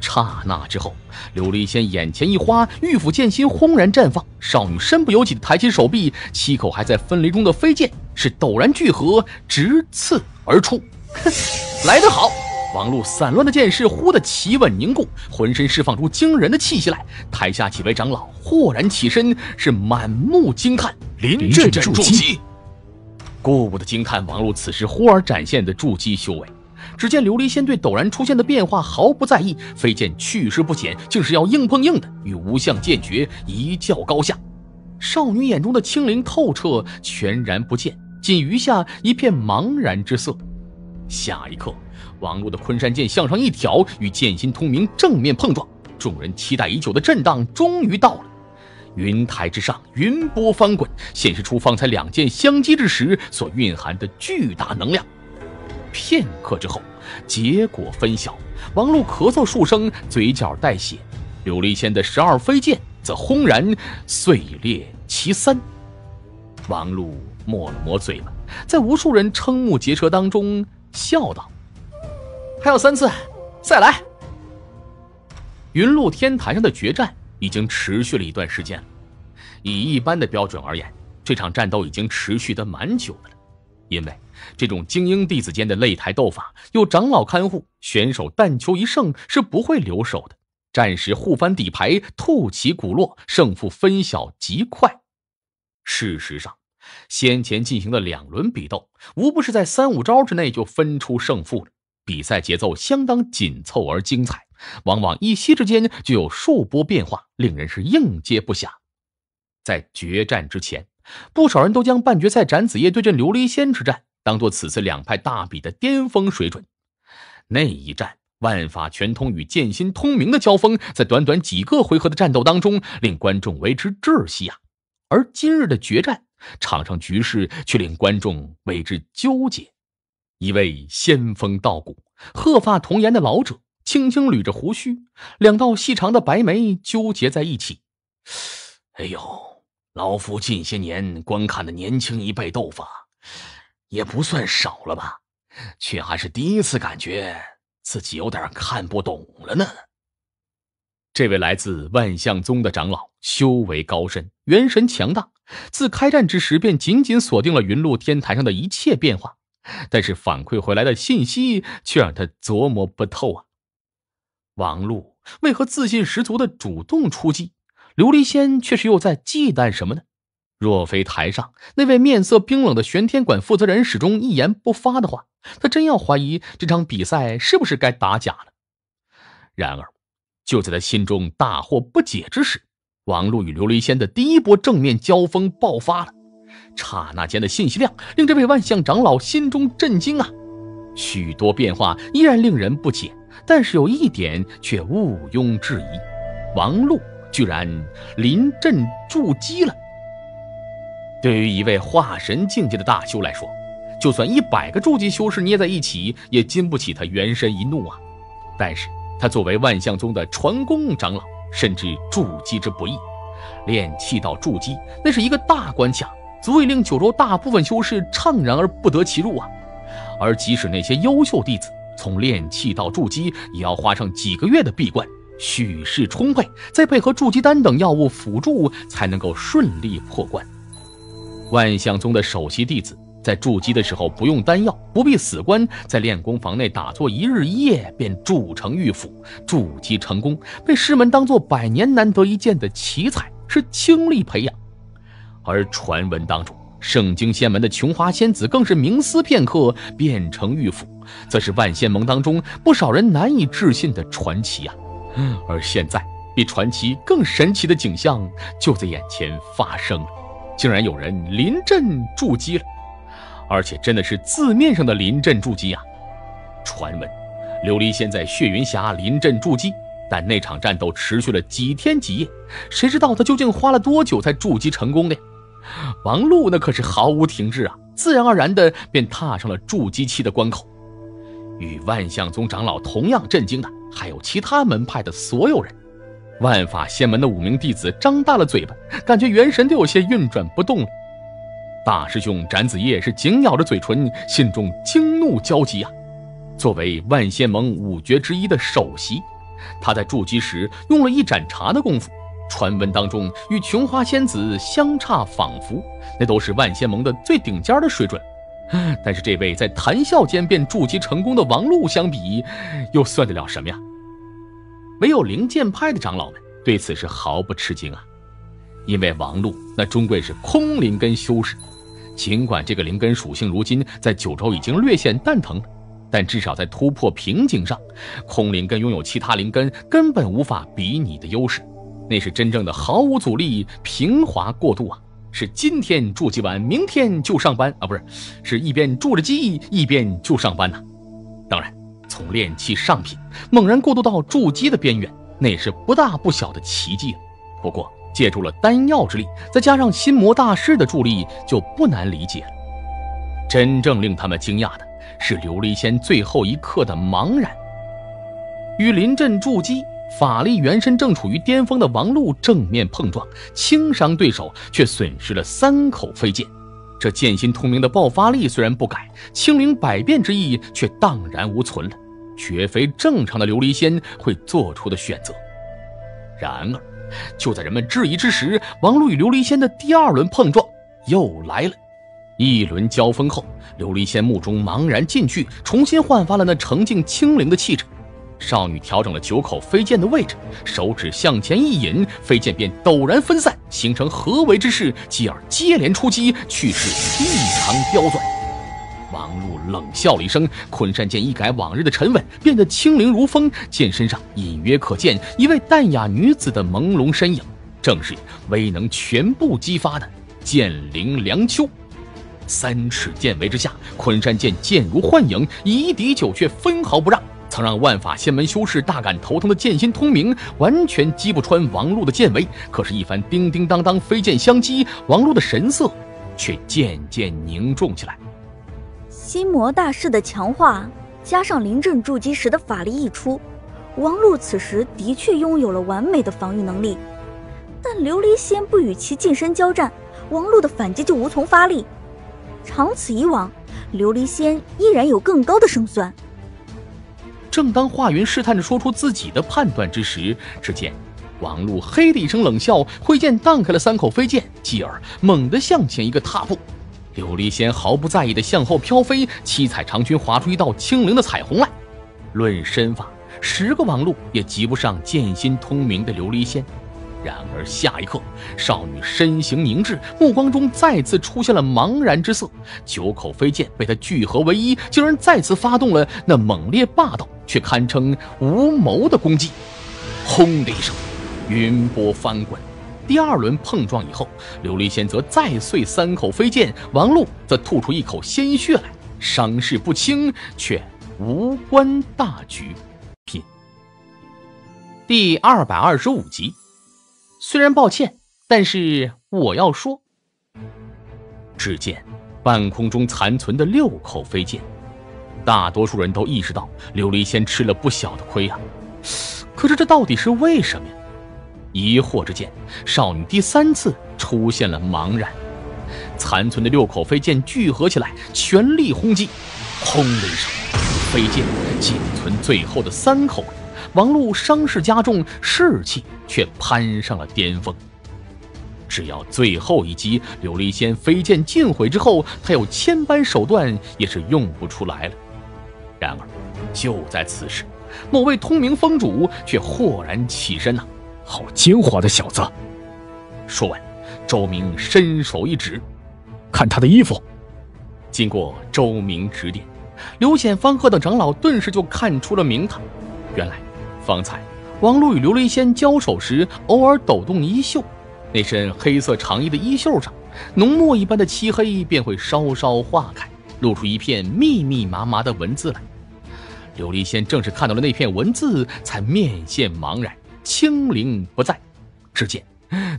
S1: 刹那之后，琉璃仙眼前一花，玉斧剑心轰然绽放。少女身不由己的抬起手臂，七口还在分离中的飞剑是陡然聚合，直刺而出。哼，来得好！王璐散乱的剑势忽的奇稳凝固，浑身释放出惊人的气息来。台下几位长老豁然起身，是满目惊叹。
S6: 临阵筑基，
S1: 顾不得惊叹王璐此时忽而展现的筑基修为。只见琉璃仙对陡然出现的变化毫不在意，飞剑去势不减，竟是要硬碰硬的与无相剑诀一较高下。少女眼中的清灵透彻，全然不见，仅余下一片茫然之色。下一刻，王璐的昆山剑向上一挑，与剑心通明正面碰撞，众人期待已久的震荡终于到了。云台之上，云波翻滚，显示出方才两剑相击之时所蕴含的巨大能量。片刻之后，结果分晓。王璐咳嗽数声，嘴角带血；琉璃仙的十二飞剑则轰然碎裂其三。王璐抹了抹嘴巴，在无数人瞠目结舌当中笑道：“还有三次，再来。”云露天台上的决战已经持续了一段时间了。以一般的标准而言，这场战斗已经持续的蛮久的了，因为。这种精英弟子间的擂台斗法，有长老看护，选手但求一胜是不会留手的。战时互翻底牌，兔起骨落，胜负分晓极快。事实上，先前进行的两轮比斗，无不是在三五招之内就分出胜负了。比赛节奏相当紧凑而精彩，往往一息之间就有数波变化，令人是应接不暇。在决战之前，不少人都将半决赛斩子夜对阵琉璃仙之战。当做此次两派大比的巅峰水准，那一战万法全通与剑心通明的交锋，在短短几个回合的战斗当中，令观众为之窒息啊！而今日的决战，场上局势却令观众为之纠结。一位仙风道骨、鹤发童颜的老者，轻轻捋着胡须，两道细长的白眉纠结在一起。哎呦，老夫近些年观看的年轻一辈斗法。也不算少了吧，却还是第一次感觉自己有点看不懂了呢。这位来自万象宗的长老，修为高深，元神强大，自开战之时便紧紧锁定了云露天台上的一切变化，但是反馈回来的信息却让他琢磨不透啊。王璐为何自信十足的主动出击，琉璃仙却是又在忌惮什么呢？若非台上那位面色冰冷的玄天馆负责人始终一言不发的话，他真要怀疑这场比赛是不是该打假了。然而，就在他心中大惑不解之时，王璐与琉璃仙的第一波正面交锋爆发了。刹那间的信息量令这位万象长老心中震惊啊！许多变化依然令人不解，但是有一点却毋庸置疑：王璐居然临阵筑基了。对于一位化神境界的大修来说，就算一百个筑基修士捏在一起，也经不起他元神一怒啊！但是他作为万象宗的传功长老，深知筑基之不易，炼气到筑基，那是一个大关卡，足以令九州大部分修士怅然而不得其入啊！而即使那些优秀弟子，从炼器到筑基，也要花上几个月的闭关，蓄势充沛，再配合筑基丹等药物辅助，才能够顺利破关。万象宗的首席弟子在筑基的时候不用丹药，不必死关，在练功房内打坐一日一夜，便筑成玉斧，筑基成功，被师门当做百年难得一见的奇才，是倾力培养。而传闻当中，圣经仙门的琼花仙子更是冥思片刻变成玉斧，则是万仙盟当中不少人难以置信的传奇啊！而现在，比传奇更神奇的景象就在眼前发生了，竟然有人临阵筑基了，而且真的是字面上的临阵筑基啊！传闻，琉璃仙在血云峡临阵筑基，但那场战斗持续了几天几夜，谁知道他究竟花了多久才筑基成功的？王璐那可是毫无停滞啊，自然而然的便踏上了筑基期的关口。与万象宗长老同样震惊的，还有其他门派的所有人。万法仙门的五名弟子张大了嘴巴，感觉元神都有些运转不动了。大师兄展子夜是紧咬着嘴唇，心中惊怒交集啊。作为万仙盟五绝之一的首席，他在筑基时用了一盏茶的功夫。传闻当中与琼花仙子相差仿佛，那都是万仙盟的最顶尖的水准。但是这位在谈笑间便筑基成功的王璐相比，又算得了什么呀？唯有灵剑派的长老们对此是毫不吃惊啊，因为王璐那终归是空灵根修士，尽管这个灵根属性如今在九州已经略显蛋疼了，但至少在突破瓶颈上，空灵根拥有其他灵根根本无法比拟的优势。那是真正的毫无阻力平滑过渡啊！是今天筑基完，明天就上班啊？不是，是一边筑着基一边就上班呐。当然，从炼器上品猛然过渡到筑基的边缘，那也是不大不小的奇迹。不过，借助了丹药之力，再加上心魔大师的助力，就不难理解了。真正令他们惊讶的是琉璃仙最后一刻的茫然，与临阵筑基。法力元身正处于巅峰的王璐正面碰撞，轻伤对手，却损失了三口飞剑。这剑心通明的爆发力虽然不改，清灵百变之意却荡然无存了，绝非正常的琉璃仙会做出的选择。然而，就在人们质疑之时，王璐与琉璃仙的第二轮碰撞又来了。一轮交锋后，琉璃仙目中茫然进去，重新焕发了那澄净清灵的气质。少女调整了九口飞剑的位置，手指向前一引，飞剑便陡然分散，形成合围之势，继而接连出击，气势异常刁钻。王璐冷笑了一声，昆山剑一改往日的沉稳，变得轻灵如风，剑身上隐约可见一位淡雅女子的朦胧身影，正是威能全部激发的剑灵梁秋。三尺剑围之下，昆山剑剑如幻影，以一敌九，却分毫不让。曾让万法仙门修士大感头疼的剑心通明，完全击不穿王璐的剑围。可是，一番叮叮当当飞剑相击，王璐的神色却渐渐凝重起来。
S8: 心魔大师的强化，加上临阵筑基时的法力溢出，王璐此时的确拥有了完美的防御能力。但琉璃仙不与其近身交战，王璐的反击就无从发力。长此以往，琉璃仙依然有更高的胜算。
S1: 正当华云试探着说出自己的判断之时，只见王璐嘿的一声冷笑，挥剑荡开了三口飞剑，继而猛地向前一个踏步。琉璃仙毫不在意的向后飘飞，七彩长裙划出一道清灵的彩虹来。论身法，十个王璐也及不上剑心通明的琉璃仙。然而下一刻，少女身形凝滞，目光中再次出现了茫然之色。九口飞剑被她聚合为一，竟然再次发动了那猛烈霸道却堪称无谋的攻击。轰的一声，云波翻滚。第二轮碰撞以后，琉璃仙则再碎三口飞剑，王璐则吐出一口鲜血来，伤势不轻，却无关大局。品第二百二十五集。虽然抱歉，但是我要说。只见半空中残存的六口飞剑，大多数人都意识到琉璃仙吃了不小的亏啊。可是这到底是为什么呀？疑惑之间，少女第三次出现了茫然。残存的六口飞剑聚合起来，全力轰击。轰的一声，飞剑仅存最后的三口，王璐伤势加重，士气却攀上了巅峰。只要最后一击琉璃仙飞剑尽毁之后，他有千般手段也是用不出来了。然而，就在此时，某位通明峰主却豁然起身呐！
S6: 好奸猾的小子！
S1: 说完，周明伸手一指：“
S6: 看他的衣服。”
S1: 经过周明指点，刘显、方鹤等长老顿时就看出了名堂。原来，方才王璐与琉璃仙交手时，偶尔抖动衣袖。那身黑色长衣的衣袖上，浓墨一般的漆黑便会稍稍化开，露出一片密密麻麻的文字来。琉璃仙正是看到了那片文字，才面现茫然，清灵不在。只见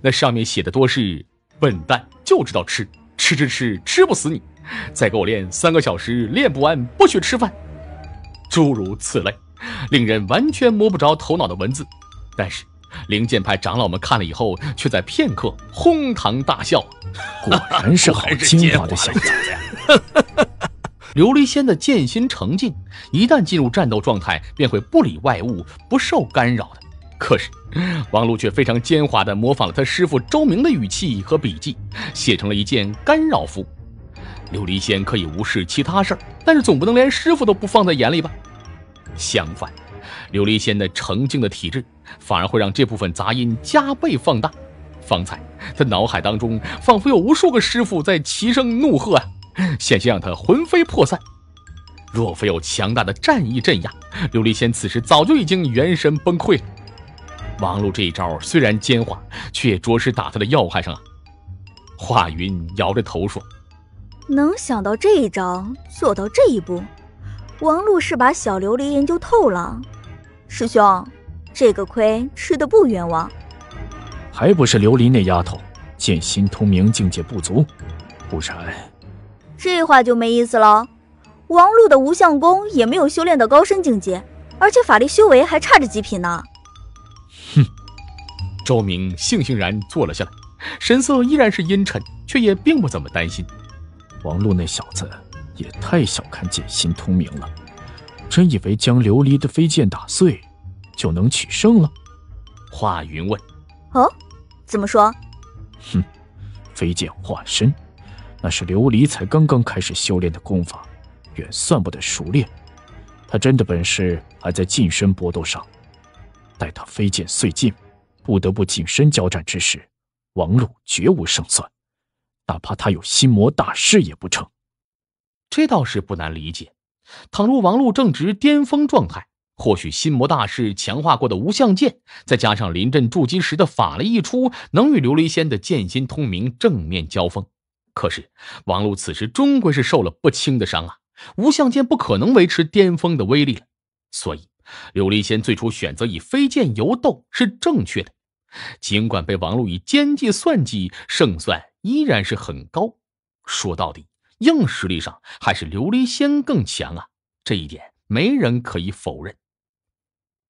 S1: 那上面写的多是：“笨蛋就知道吃，吃吃吃，吃不死你！再给我练三个小时，练不完不许吃饭。”诸如此类，令人完全摸不着头脑的文字，但是。灵剑派长老们看了以后，却在片刻哄堂大笑。
S6: 果然是好精华的小子呀！
S1: 琉璃仙的剑心澄净，一旦进入战斗状态，便会不理外物，不受干扰的。可是王璐却非常奸猾地模仿了他师傅周明的语气和笔记，写成了一件干扰符。琉璃仙可以无视其他事儿，但是总不能连师傅都不放在眼里吧？相反。琉璃仙的澄净的体质，反而会让这部分杂音加倍放大。方才他脑海当中仿佛有无数个师傅在齐声怒喝啊，险些让他魂飞魄散。若非有强大的战意镇压，琉璃仙此时早就已经元神崩溃了。王璐这一招虽然奸猾，却也着实打他的要害上啊。华云摇着头说：“
S8: 能想到这一招，做到这一步，王璐是把小琉璃研究透了。”师兄，这个亏吃的不冤枉。
S6: 还不是琉璃那丫头剑心通明境界不足，不然……
S8: 这话就没意思了。王璐的无相功也没有修炼到高深境界，而且法力修为还差着极品呢。
S1: 哼！周明悻悻然坐了下来，神色依然是阴沉，却也并不怎么担心。
S6: 王璐那小子也太小看剑心通明了。真以为将琉璃的飞剑打碎，就能取胜了？
S1: 华云问。
S8: 哦，怎么说？
S6: 哼，飞剑化身，那是琉璃才刚刚开始修炼的功法，远算不得熟练。他真的本事还在近身搏斗上。待他飞剑碎尽，不得不近身交战之时，王璐绝无胜算。哪怕他有心魔大师也不成。
S1: 这倒是不难理解。倘若王璐正值巅峰状态，或许心魔大师强化过的无相剑，再加上临阵筑基时的法力一出，能与琉璃仙的剑心通明正面交锋。可是王璐此时终归是受了不轻的伤啊，无相剑不可能维持巅峰的威力了。所以，琉璃仙最初选择以飞剑游斗是正确的，尽管被王璐以奸计算计，胜算依然是很高。说到底。硬实力上还是琉璃仙更强啊，这一点没人可以否认。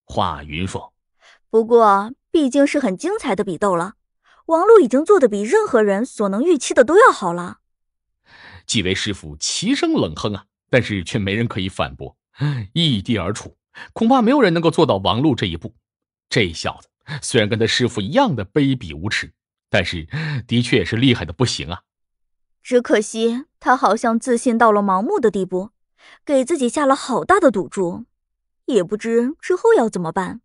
S1: 华云说：“
S8: 不过毕竟是很精彩的比斗了，王璐已经做的比任何人所能预期的都要好了。”
S1: 几位师傅齐声冷哼啊，但是却没人可以反驳，异地而处，恐怕没有人能够做到王璐这一步。这小子虽然跟他师傅一样的卑鄙无耻，但是的确也是厉害的不行啊。
S8: 只可惜他好像自信到了盲目的地步，给自己下了好大的赌注，也不知之后要怎么办。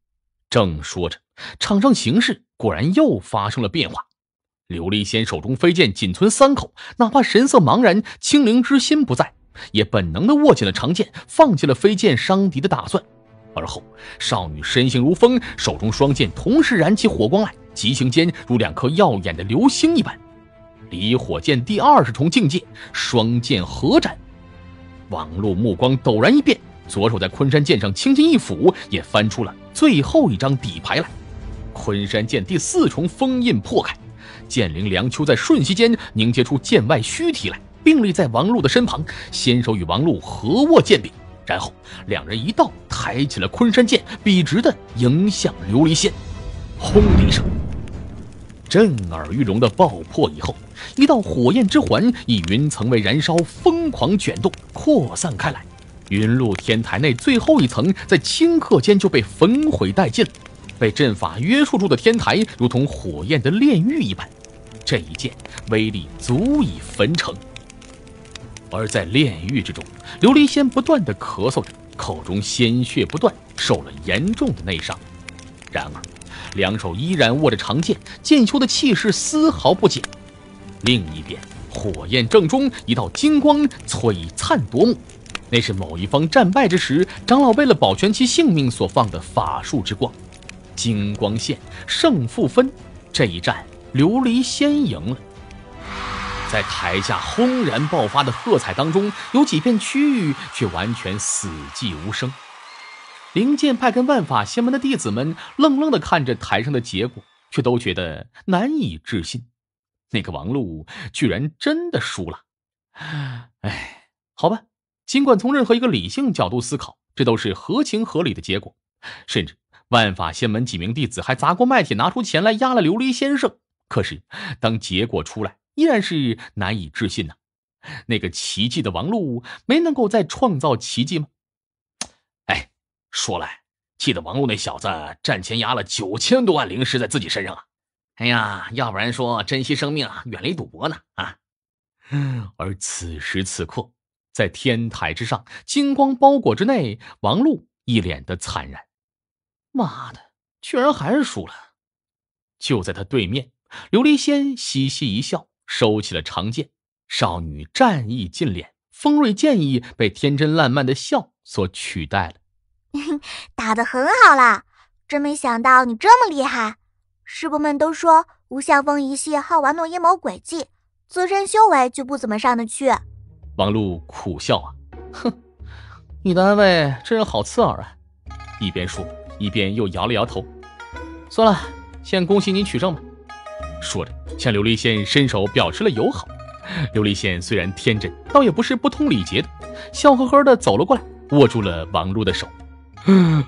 S1: 正说着，场上形势果然又发生了变化。琉璃仙手中飞剑仅存三口，哪怕神色茫然，清灵之心不在，也本能的握紧了长剑，放弃了飞剑伤敌的打算。而后，少女身形如风，手中双剑同时燃起火光来，急行间如两颗耀眼的流星一般。离火剑第二十重境界，双剑合斩。王璐目光陡然一变，左手在昆山剑上轻轻一抚，也翻出了最后一张底牌来。昆山剑第四重封印破开，剑灵梁秋在瞬息间凝结出剑外虚体来，并立在王璐的身旁，先手与王璐合握剑柄，然后两人一道抬起了昆山剑，笔直的迎向琉璃仙。轰的一声。震耳欲聋的爆破以后，一道火焰之环以云层为燃烧，疯狂卷动，扩散开来，云露天台内最后一层在顷刻间就被焚毁殆尽，被阵法约束住的天台如同火焰的炼狱一般，这一剑威力足以焚城。而在炼狱之中，琉璃仙不断的咳嗽着，口中鲜血不断，受了严重的内伤。然而，两手依然握着长剑，剑修的气势丝毫不减。另一边，火焰正中，一道金光璀璨夺目，那是某一方战败之时，长老为了保全其性命所放的法术之光。金光现，胜负分。这一战，琉璃仙赢了。在台下轰然爆发的喝彩当中，有几片区域却完全死寂无声。灵剑派跟万法仙门的弟子们愣愣的看着台上的结果，却都觉得难以置信。那个王璐居然真的输了。哎，好吧，尽管从任何一个理性角度思考，这都是合情合理的结果。甚至万法仙门几名弟子还砸锅卖铁拿出钱来压了琉璃先生。可是当结果出来，依然是难以置信呐！那个奇迹的王璐没能够再创造奇迹吗？
S2: 哎，说来，记得王璐那小子战前压了九千多万灵石在自己身上啊！哎呀，要不然说珍惜生命啊，远离赌博呢啊！
S1: 而此时此刻，在天台之上，金光包裹之内，王璐一脸的惨然。妈的，居然还是输了！就在他对面，琉璃仙嘻嘻一笑。收起了长剑，少女战意尽敛，锋锐剑意被天真烂漫的笑所取代了。
S7: 打得很好啦，真没想到你这么厉害。师伯们都说吴向峰一系好玩弄阴谋诡计，自身修为就不怎么上得去。
S1: 王璐苦笑啊，哼，你的安慰真是好刺耳啊！一边说，一边又摇了摇头。算了，先恭喜你取胜吧。说着，向琉璃仙伸手表示了友好。琉璃仙虽然天真，倒也不是不通礼节的，笑呵呵的走了过来，握住了王璐的手。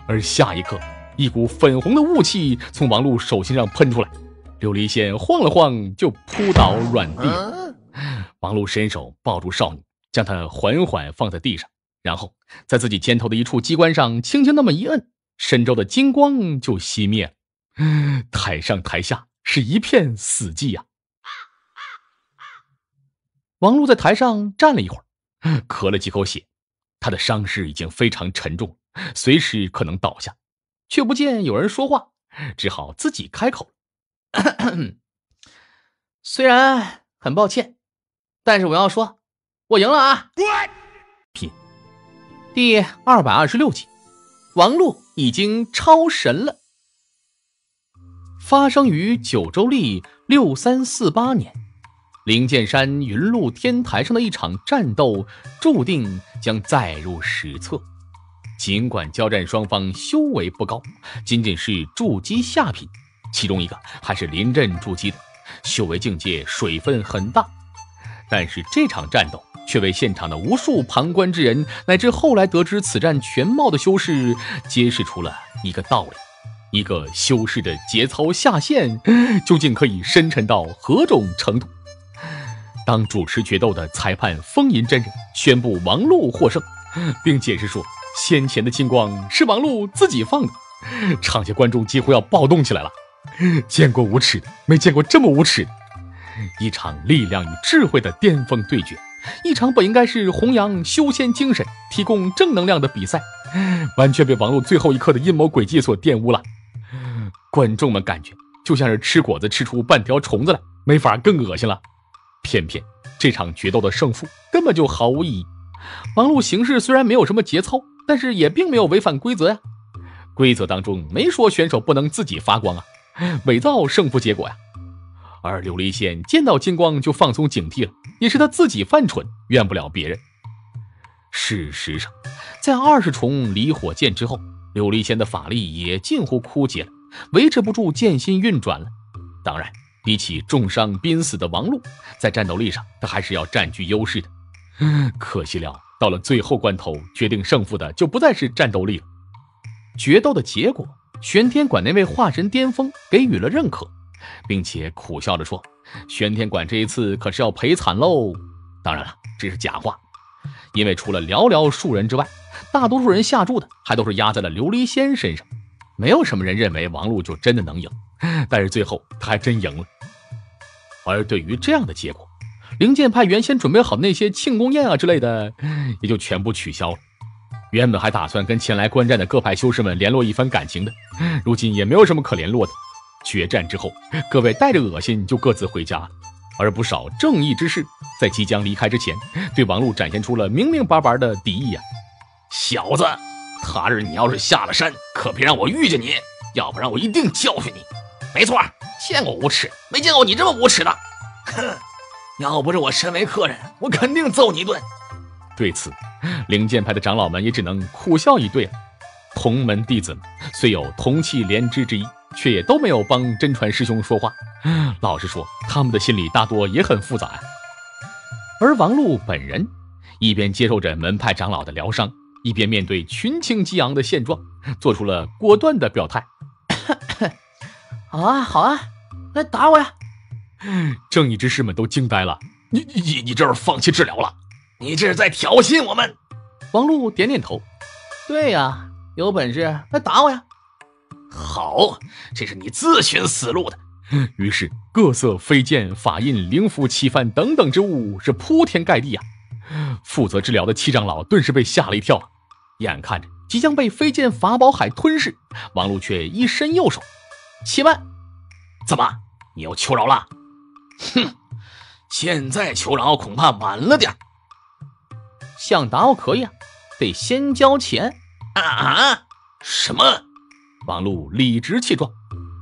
S1: 而下一刻，一股粉红的雾气从王璐手心上喷出来，琉璃仙晃了晃就扑倒软地。王璐伸手抱住少女，将她缓缓放在地上，然后在自己肩头的一处机关上轻轻那么一摁，身周的金光就熄灭了。台上台下。是一片死寂呀！王璐在台上站了一会儿，咳了几口血，他的伤势已经非常沉重，随时可能倒下，却不见有人说话，只好自己开口 虽然很抱歉，但是我要说，我赢了啊！拼第二百二十六集，王璐已经超神了。发生于九州历六三四八年，灵剑山云路天台上的一场战斗，注定将载入史册。尽管交战双方修为不高，仅仅是筑基下品，其中一个还是临阵筑基的，修为境界水分很大。但是这场战斗却为现场的无数旁观之人，乃至后来得知此战全貌的修士，揭示出了一个道理。一个修士的节操下限究竟可以深沉到何种程度？当主持决斗的裁判风吟真人宣布王璐获胜，并解释说先前的金光是王璐自己放的，场下观众几乎要暴动起来了。见过无耻的，没见过这么无耻的！一场力量与智慧的巅峰对决，一场本应该是弘扬修仙精神、提供正能量的比赛，完全被王璐最后一刻的阴谋诡计所玷污了。观众们感觉就像是吃果子吃出半条虫子来，没法更恶心了。偏偏这场决斗的胜负根本就毫无意义。王璐行事虽然没有什么节操，但是也并没有违反规则呀。规则当中没说选手不能自己发光啊，伪造胜负结果呀。而琉璃仙见到金光就放松警惕了，也是他自己犯蠢，怨不了别人。事实上，在二十重离火剑之后，琉璃仙的法力也近乎枯竭了。维持不住剑心运转了。当然，比起重伤濒死的王璐，在战斗力上他还是要占据优势的。可惜了，到了最后关头，决定胜负的就不再是战斗力了。决斗的结果，玄天馆那位化神巅峰给予了认可，并且苦笑着说：“玄天馆这一次可是要赔惨喽。”当然了，这是假话，因为除了寥寥数人之外，大多数人下注的还都是压在了琉璃仙身上，没有什么人认为王璐就真的能赢。但是最后他还真赢了。而对于这样的结果，灵剑派原先准备好的那些庆功宴啊之类的，也就全部取消了。原本还打算跟前来观战的各派修士们联络一番感情的，如今也没有什么可联络的。决战之后，各位带着恶心就各自回家。而不少正义之士在即将离开之前，对王璐展现出了明明白白的敌意呀！
S2: 小子，他日你要是下了山，可别让我遇见你，要不然我一定教训你。没错，见过无耻，没见过你这么无耻的。哼，要不是我身为客人，我肯定揍你一顿。
S1: 对此，灵剑派的长老们也只能苦笑以对了。同门弟子们虽有同气连枝之意。却也都没有帮真传师兄说话。老实说，他们的心里大多也很复杂呀。而王璐本人一边接受着门派长老的疗伤，一边面对群情激昂的现状，做出了果断的表态：“
S10: 好啊，好啊，来打我呀！”
S1: 正义之士们都惊呆了：“
S2: 你你你这是放弃治疗了？你这是在挑衅我们？”
S1: 王璐点点头：“
S10: 对呀，有本事来打我呀！”
S2: 好，这是你自寻死路的。
S1: 于是，各色飞剑、法印、灵符、奇幡等等之物是铺天盖地啊！负责治疗的七长老顿时被吓了一跳，眼看着即将被飞剑法宝海吞噬，王璐却一伸右手，
S10: 七万，
S2: 怎么你要求饶了？哼，现在求饶恐怕晚了点。
S10: 想打我可以啊，得先交钱
S2: 啊！什么？
S1: 王璐理直气壮，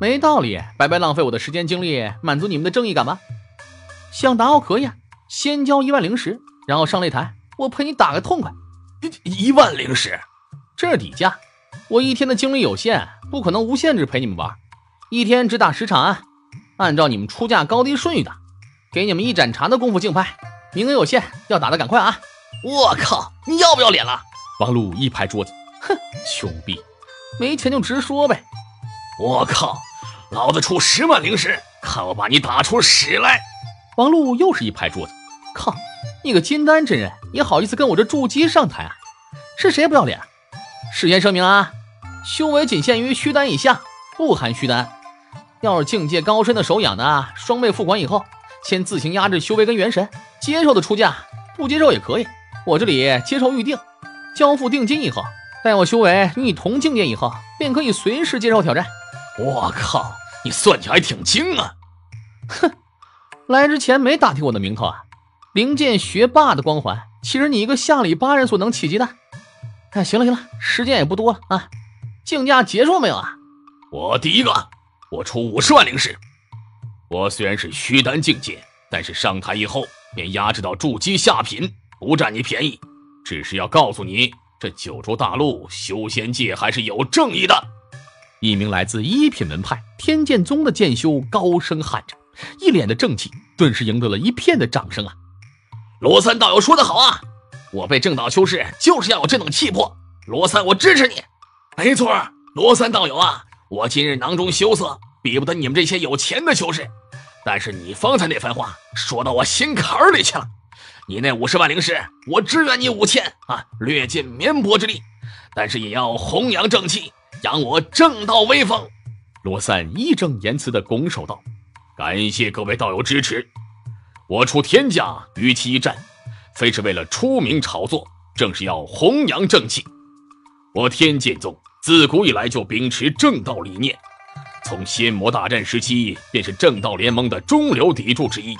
S10: 没道理，白白浪费我的时间精力，满足你们的正义感吧？想打我可以啊，先交一万灵石，然后上擂台，我陪你打个痛快。
S2: 一一万灵石，
S10: 这是底价。我一天的精力有限，不可能无限制陪你们玩，一天只打十场啊，按照你们出价高低顺序打，给你们一盏茶的功夫竞拍，名额有限，要打的赶快啊！
S2: 我靠，你要不要脸了？
S1: 王璐一拍桌子，
S10: 哼，穷逼！没钱就直说呗！
S2: 我靠，老子出十万灵石，看我把你打出屎来！
S1: 王璐又是一拍桌子，
S10: 靠，你个金丹真人也好意思跟我这筑基上台啊？是谁不要脸？事先声明啊，修为仅限于虚丹以下，不含虚丹。要是境界高深的手痒的，双倍付款以后，先自行压制修为跟元神，接受的出价，不接受也可以。我这里接受预定，交付定金以后。待我修为与你同境界以后，便可以随时接受挑战。
S2: 我靠，你算计还挺精啊！
S10: 哼，来之前没打听我的名头啊？灵剑学霸的光环，岂是你一个下里巴人所能企及的？哎，行了行了，时间也不多了啊，竞价结束没有啊？
S2: 我第一个，我出五十万灵石。我虽然是虚丹境界，但是上台以后便压制到筑基下品，不占你便宜，只是要告诉你。这九州大陆修仙界还是有正义的。
S1: 一名来自一品门派天剑宗的剑修高声喊着，一脸的正气，顿时赢得了一片的掌声啊！
S2: 罗三道友说得好啊，我辈正道修士就是要有这种气魄。罗三，我支持你。没错，罗三道友啊，我今日囊中羞涩，比不得你们这些有钱的修士。但是你方才那番话说到我心坎里去了。你那五十万灵石，我支援你五千啊，略尽绵薄之力，但是也要弘扬正气，扬我正道威风。
S1: 罗三义正言辞地拱手道：“
S2: 感谢各位道友支持，我出天价与其一战，非是为了出名炒作，正是要弘扬正气。我天剑宗自古以来就秉持正道理念，从仙魔大战时期便是正道联盟的中流砥柱之一。”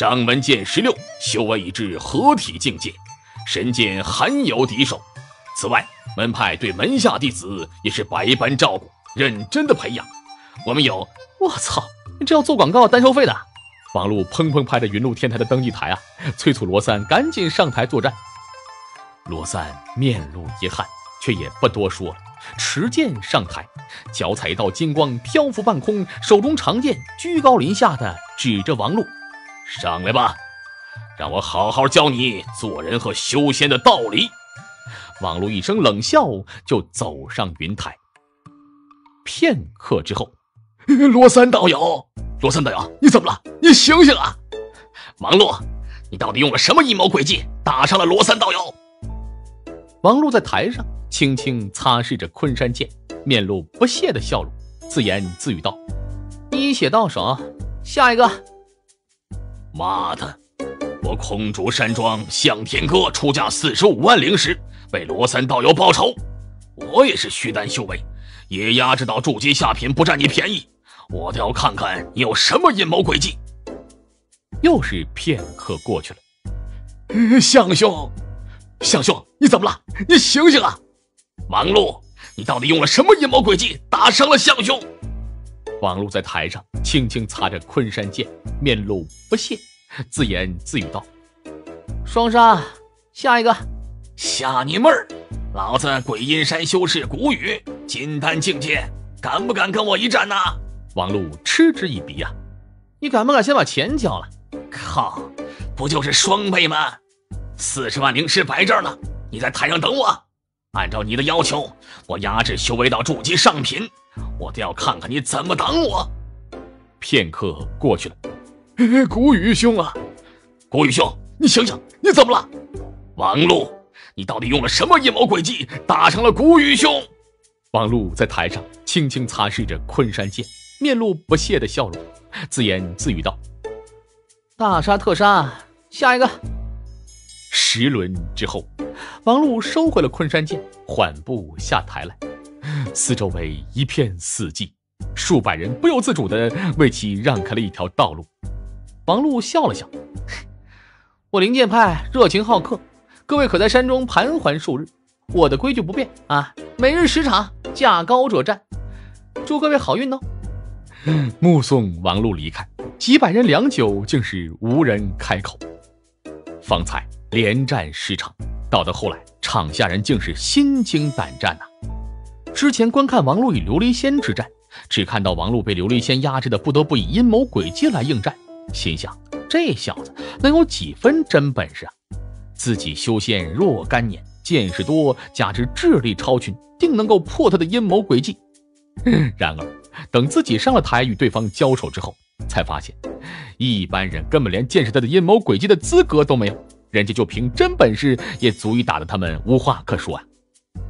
S2: 掌门剑十六，修为已至合体境界，神剑罕有敌手。此外，门派对门下弟子也是百般照顾，认真的培养。我们有，
S10: 我操，这要做广告单收费的？
S1: 王璐砰砰拍着云露天台的登记台啊，催促罗三赶紧上台作战。罗三面露遗憾，却也不多说了，持剑上台，脚踩一道金光漂浮半空，手中长剑居高临下的指着王璐。
S2: 上来吧，让我好好教你做人和修仙的道理。
S1: 王璐一声冷笑，就走上云台。片刻之后，
S2: 罗三道友，罗三道友，你怎么了？你醒醒啊！王璐，你到底用了什么阴谋诡计，打伤了罗三道友。
S1: 王璐在台上轻轻擦拭着昆山剑，面露不屑的笑容，自言自语道：“一血到手，下一个。”
S2: 妈的！我空竹山庄向天哥出价四十五万灵石为罗三道友报仇，我也是虚丹修为，也压制到筑基下品不占你便宜，我倒要看看你有什么阴谋诡计。
S1: 又是片刻过去了，
S2: 向兄，向兄，你怎么了？你醒醒啊！王璐，你到底用了什么阴谋诡计打伤了向兄？
S1: 王璐在台上轻轻擦着昆山剑，面露不屑，自言自语道：“双杀，下一个，
S2: 下你妹儿！老子鬼阴山修士古雨，金丹境界，敢不敢跟我一战呐？”
S1: 王璐嗤之以鼻呀：“你敢不敢先把钱交了？”
S2: 靠，不就是双倍吗？四十万灵石摆这儿呢，你在台上等我。按照你的要求，我压制修为到筑基上品，我倒要看看你怎么挡我。
S1: 片刻过去了，
S2: 谷雨兄啊，谷雨兄，你醒醒，你怎么了？王璐，你到底用了什么阴谋诡计打伤了谷雨兄？
S1: 王璐在台上轻轻擦拭着昆山剑，面露不屑的笑容，自言自语道：“大杀特杀，下一个。”十轮之后。王璐收回了昆山剑，缓步下台来，四周围一片死寂，数百人不由自主地为其让开了一条道路。王璐笑了笑：“我灵剑派热情好客，各位可在山中盘桓数日，我的规矩不变啊，每日十场，价高者战，祝各位好运哦。”目送王璐离开，几百人良久，竟是无人开口。方才连战十场。到的后来，场下人竟是心惊胆战呐。之前观看王禄与琉璃仙之战，只看到王禄被琉璃仙压制的，不得不以阴谋诡计来应战，心想这小子能有几分真本事啊？自己修仙若干年，见识多，加之智力超群，定能够破他的阴谋诡计。然而，等自己上了台与对方交手之后，才发现一般人根本连见识他的阴谋诡计的资格都没有。人家就凭真本事，也足以打得他们无话可说啊！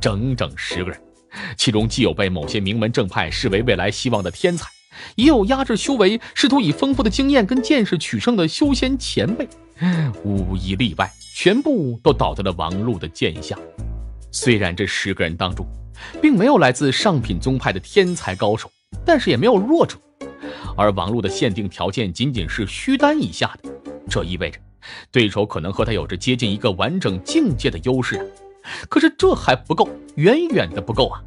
S1: 整整十个人，其中既有被某些名门正派视为未来希望的天才，也有压制修为、试图以丰富的经验跟见识取胜的修仙前辈，无一例外，全部都倒在了王璐的剑下。虽然这十个人当中，并没有来自上品宗派的天才高手，但是也没有弱者，而王璐的限定条件仅仅是虚丹以下的，这意味着。对手可能和他有着接近一个完整境界的优势啊，可是这还不够，远远的不够啊！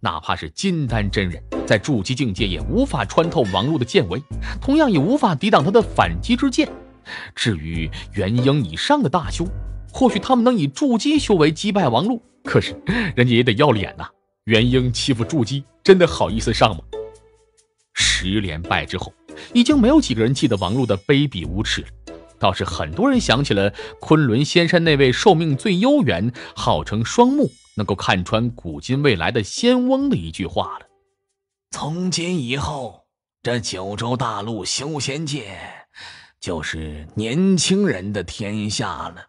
S1: 哪怕是金丹真人，在筑基境界也无法穿透王禄的剑围，同样也无法抵挡他的反击之剑。至于元婴以上的大修，或许他们能以筑基修为击败王禄，可是人家也得要脸呐！元婴欺负筑基，真的好意思上吗？十连败之后，已经没有几个人记得王禄的卑鄙无耻了。倒是很多人想起了昆仑仙山那位寿命最悠远、号称双目、能够看穿古今未来的仙翁的一句话了：“
S2: 从今以后，这九州大陆修仙界就是年轻人的天下了。”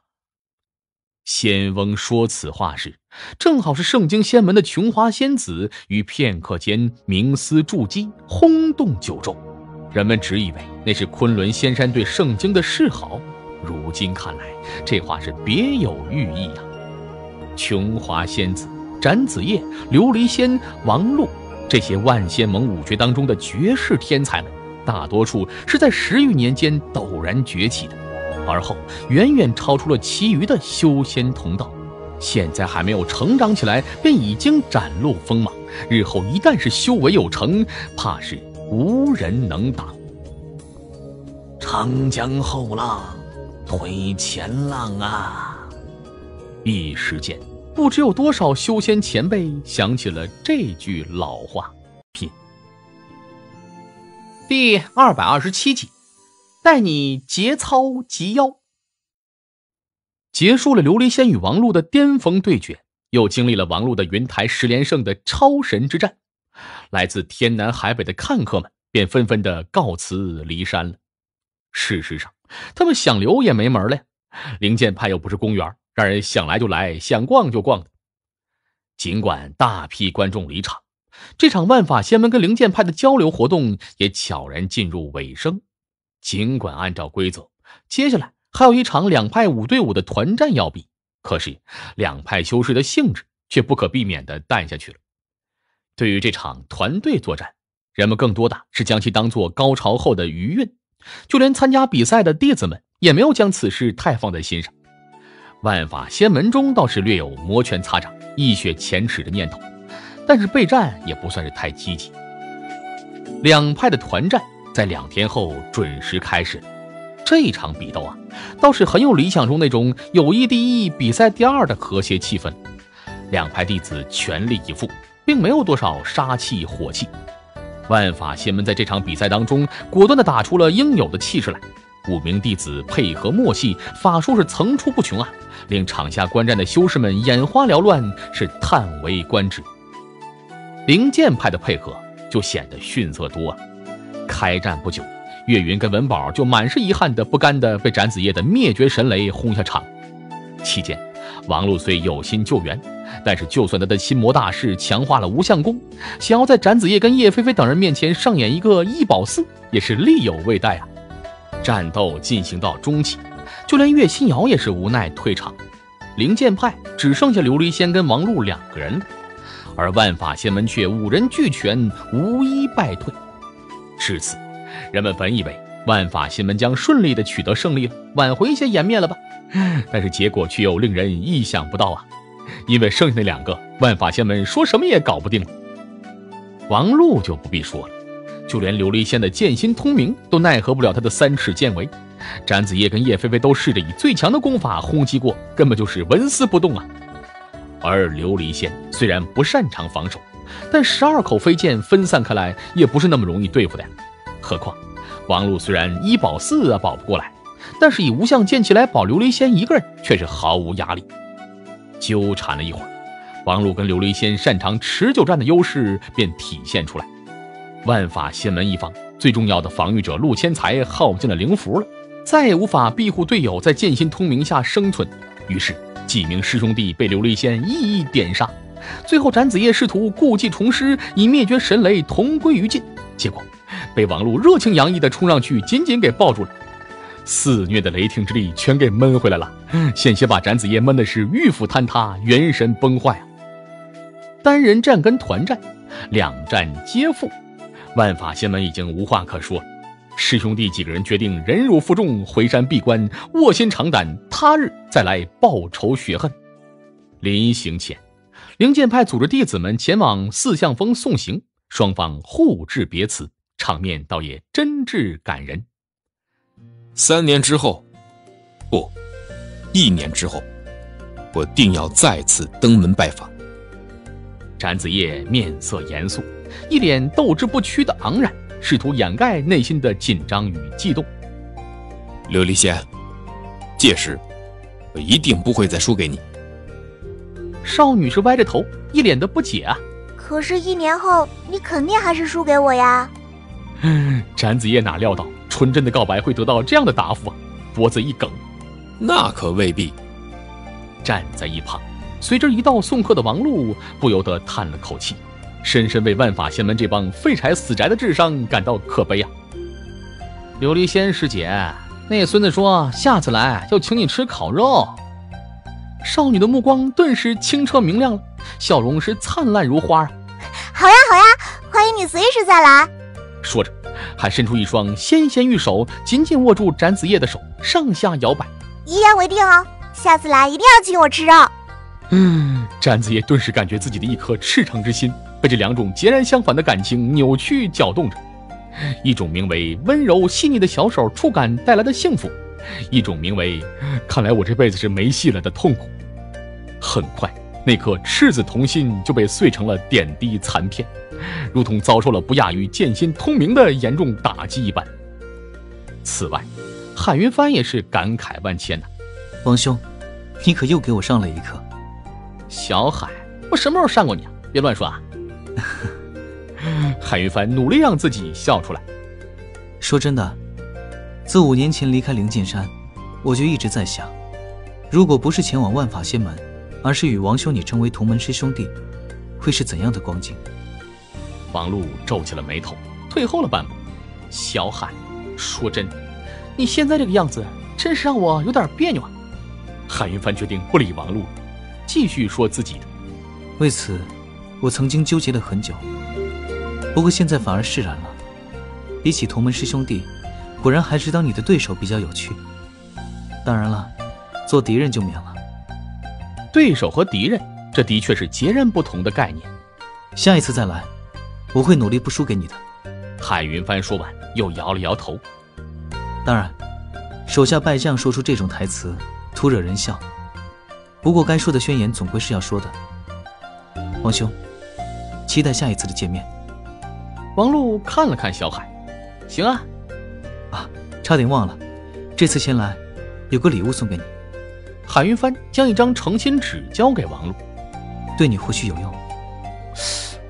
S1: 仙翁说此话时，正好是圣经仙门的琼花仙子于片刻间冥思筑基，轰动九州。人们只以为那是昆仑仙山对圣经的示好，如今看来，这话是别有寓意呀。琼华仙子、展子夜、琉璃仙、王禄这些万仙盟五绝当中的绝世天才们，大多数是在十余年间陡然崛起的，而后远远超出了其余的修仙同道。现在还没有成长起来，便已经展露锋芒，日后一旦是修为有成，怕是……无人能挡。
S2: 长江后浪推前浪啊！
S1: 一时间，不知有多少修仙前辈想起了这句老话。品第二百二十七集，带你节操及妖。结束了琉璃仙与王璐的巅峰对决，又经历了王璐的云台十连胜的超神之战。来自天南海北的看客们便纷纷的告辞离山了。事实上，他们想留也没门了。灵剑派又不是公园，让人想来就来，想逛就逛的。尽管大批观众离场，这场万法仙门跟灵剑派的交流活动也悄然进入尾声。尽管按照规则，接下来还有一场两派五对五的团战要比，可是两派修士的兴致却不可避免的淡下去了。对于这场团队作战，人们更多的是将其当作高潮后的余韵，就连参加比赛的弟子们也没有将此事太放在心上。万法仙门中倒是略有摩拳擦掌、一雪前耻的念头，但是备战也不算是太积极。两派的团战在两天后准时开始，这场比斗啊，倒是很有理想中那种友谊第一、比赛第二的和谐气氛。两派弟子全力以赴，并没有多少杀气火气。万法仙门在这场比赛当中，果断地打出了应有的气势来。五名弟子配合默契，法术是层出不穷啊，令场下观战的修士们眼花缭乱，是叹为观止。灵剑派的配合就显得逊色多了。开战不久，岳云跟文宝就满是遗憾的不甘的被展子夜的灭绝神雷轰下场。期间，王璐虽有心救援。但是，就算他的心魔大师强化了无相功，想要在展子夜跟叶菲菲等人面前上演一个一保四，也是力有未逮啊！战斗进行到中期，就连岳新瑶也是无奈退场，灵剑派只剩下琉璃仙跟王璐两个人了，而万法仙门却五人俱全，无一败退。至此，人们本以为万法仙门将顺利的取得胜利了，挽回一些颜面了吧？但是结果却又令人意想不到啊！因为剩下那两个万法仙门说什么也搞不定了，王璐就不必说了，就连琉璃仙的剑心通明都奈何不了他的三尺剑围。斩子夜跟叶菲菲都试着以最强的功法轰击过，根本就是纹丝不动啊。而琉璃仙虽然不擅长防守，但十二口飞剑分散开来也不是那么容易对付的呀。何况王璐虽然一保四啊保不过来，但是以无相剑气来保琉璃仙一个人却是毫无压力。纠缠了一会儿，王璐跟琉璃仙擅长持久战的优势便体现出来。万法仙门一方最重要的防御者陆千才耗尽了灵符了，再也无法庇护队友在剑心通明下生存。于是几名师兄弟被琉璃仙一一点杀。最后斩子夜试图故技重施，以灭绝神雷同归于尽，结果被王璐热情洋溢的冲上去紧紧给抱住了。肆虐的雷霆之力全给闷回来了，险些把展子夜闷的是玉斧坍塌、元神崩坏啊！单人战跟团战，两战皆负，万法仙门已经无话可说。师兄弟几个人决定忍辱负重，回山闭关，卧薪尝胆，他日再来报仇雪恨。临行前，灵剑派组织弟子们前往四象峰送行，双方互致别辞，场面倒也真挚感人。
S4: 三年之后，不，一年之后，我定要再次登门拜访。
S1: 展子夜面色严肃，一脸斗志不屈的昂然，试图掩盖内心的紧张与悸动。
S4: 琉璃仙，届时我一定不会再输给你。
S1: 少女是歪着头，一脸的不解啊。
S7: 可是，一年后你肯定还是输给我呀。
S1: 展子夜哪料到？纯真的告白会得到这样的答复啊！脖子一梗，
S4: 那可未必。
S1: 站在一旁，随之一道送客的王璐不由得叹了口气，深深为万法仙门这帮废柴死宅的智商感到可悲啊！琉璃仙师姐，那孙子说下次来就请你吃烤肉。少女的目光顿时清澈明亮了，笑容是灿烂如花啊！
S7: 好呀好呀，欢迎你随时再来。
S1: 说着。还伸出一双纤纤玉手，紧紧握住展子夜的手，上下摇摆。
S7: 一言为定哦，下次来一定要请我吃肉。
S1: 嗯，展子夜顿时感觉自己的一颗赤诚之心被这两种截然相反的感情扭曲搅动着，一种名为温柔细腻的小手触感带来的幸福，一种名为看来我这辈子是没戏了的痛苦。很快。那颗赤子童心就被碎成了点滴残片，如同遭受了不亚于剑心通明的严重打击一般。此外，海云帆也是感慨万千呐。
S3: 王兄，你可又给我上了一课。
S1: 小海，我什么时候上过你啊？别乱说啊！海云帆努力让自己笑出来。
S3: 说真的，自五年前离开灵剑山，我就一直在想，如果不是前往万法仙门，而是与王兄你成为同门师兄弟，会是怎样的光景？
S1: 王璐皱起了眉头，退后了半步。小海，说真，你现在这个样子，真是让我有点别扭啊。海云帆决定不理王璐，继续说自己的。
S3: 为此，我曾经纠结了很久。不过现在反而释然了。比起同门师兄弟，果然还是当你的对手比较有趣。当然了，做敌人就免了。
S1: 对手和敌人，这的确是截然不同的概念。
S3: 下一次再来，我会努力不输给你的。
S1: 海云帆说完，又摇了摇头。
S3: 当然，手下败将说出这种台词，徒惹人笑。不过该说的宣言总归是要说的。王兄，期待下一次的见面。
S1: 王璐看了看小海，行啊。
S3: 啊，差点忘了，这次前来，有个礼物送给你。
S1: 海云帆将一张诚心纸交给王璐，
S3: 对你或许有用。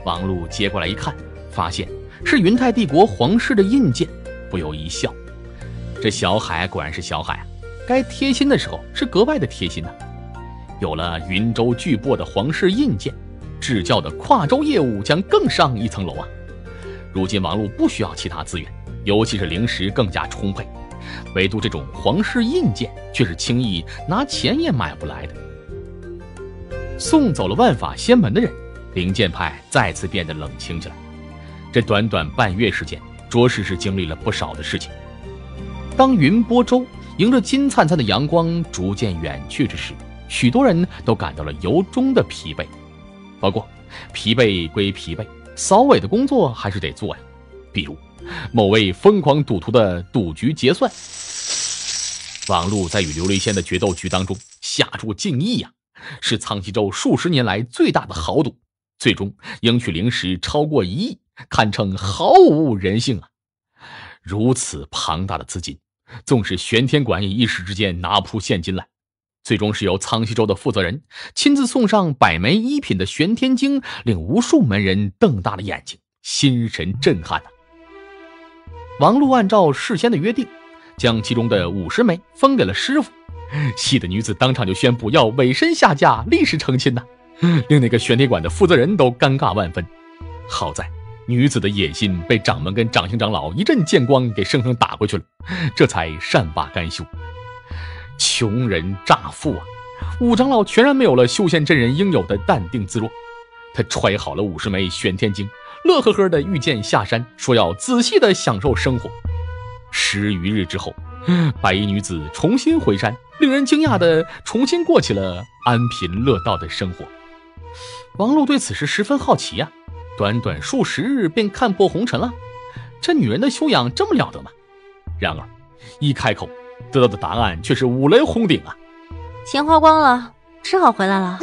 S1: 王璐接过来一看，发现是云泰帝国皇室的印鉴，不由一笑。这小海果然是小海啊，该贴心的时候是格外的贴心呐。有了云州巨擘的皇室印鉴，智教的跨州业务将更上一层楼啊！如今王璐不需要其他资源，尤其是灵石更加充沛。唯独这种皇室印鉴，却是轻易拿钱也买不来的。送走了万法仙门的人，灵剑派再次变得冷清起来。这短短半月时间，着实是经历了不少的事情。当云波州迎着金灿灿的阳光逐渐远去之时，许多人都感到了由衷的疲惫。不过，疲惫归疲惫，扫尾的工作还是得做呀。比如。某位疯狂赌徒的赌局结算，王璐在与琉璃仙的决斗局当中下注近亿呀，是苍溪州数十年来最大的豪赌，最终赢取灵石超过一亿，堪称毫无人性啊！如此庞大的资金，纵使玄天馆也一时之间拿不出现金来，最终是由苍溪州的负责人亲自送上百枚一品的玄天经，令无数门人瞪大了眼睛，心神震撼呐！王璐按照事先的约定，将其中的五十枚分给了师傅。气的女子当场就宣布要委身下嫁，立时成亲呐，令那个玄天馆的负责人都尴尬万分。好在女子的野心被掌门跟掌星长老一阵剑光给生生打回去了，这才善罢甘休。穷人乍富啊，五长老全然没有了修仙真人应有的淡定自若。他揣好了五十枚玄天经。乐呵呵的御剑下山，说要仔细的享受生活。十余日之后，白衣女子重新回山，令人惊讶的重新过起了安贫乐道的生活。王璐对此事十分好奇呀，短短数十日便看破红尘了。这女人的修养这么了得吗？然而，一开口得到的答案却是五雷轰顶啊！
S9: 钱花光了，只好回来了。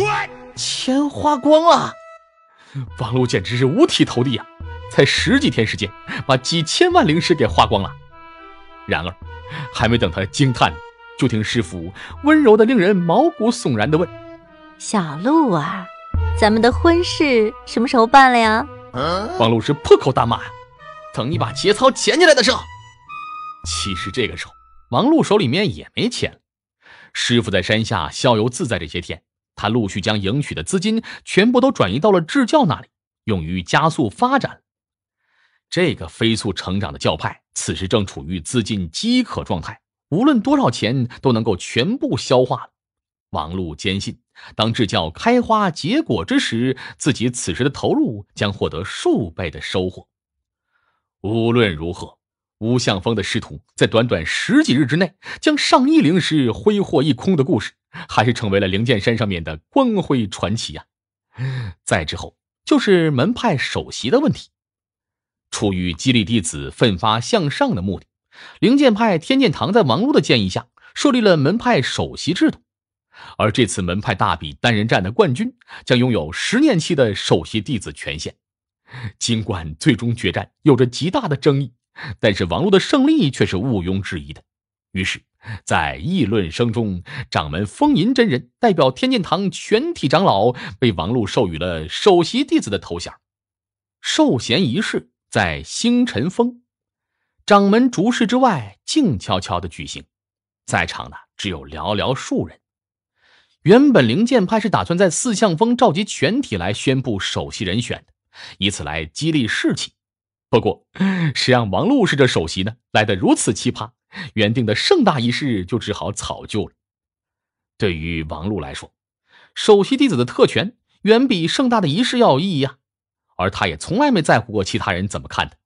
S1: 钱花光了。王璐简直是五体投地呀！才十几天时间，把几千万灵石给花光了。然而，还没等他惊叹，就听师傅温柔的、令人毛骨悚然的问：“
S9: 小璐儿，咱们的婚事什么时候办了呀？”
S1: 王璐是破口大骂呀：“等你把节操捡起来的时候。”其实这个时候，王璐手里面也没钱了。师傅在山下逍遥自在这些天。他陆续将赢取的资金全部都转移到了智教那里，用于加速发展。这个飞速成长的教派此时正处于资金饥渴状态，无论多少钱都能够全部消化了。王璐坚信，当智教开花结果之时，自己此时的投入将获得数倍的收获。无论如何，吴向峰的师徒在短短十几日之内将上亿灵石挥霍一空的故事。还是成为了灵剑山上面的光辉传奇呀！再之后就是门派首席的问题。出于激励弟子奋发向上的目的，灵剑派天剑堂在王璐的建议下设立了门派首席制度。而这次门派大比单人战的冠军将拥有十年期的首席弟子权限。尽管最终决战有着极大的争议，但是王璐的胜利却是毋庸置疑的。于是。在议论声中，掌门风吟真人代表天剑堂全体长老，被王璐授予了首席弟子的头衔。授衔仪式在星辰峰掌门竹室之外静悄悄的举行，在场的只有寥寥数人。原本灵剑派是打算在四象峰召集全体来宣布首席人选的，以此来激励士气。不过，谁让王禄是这首席呢？来得如此奇葩，原定的盛大仪式就只好草就了。对于王璐来说，首席弟子的特权远比盛大的仪式要有意义啊，而他也从来没在乎过其他人怎么看的。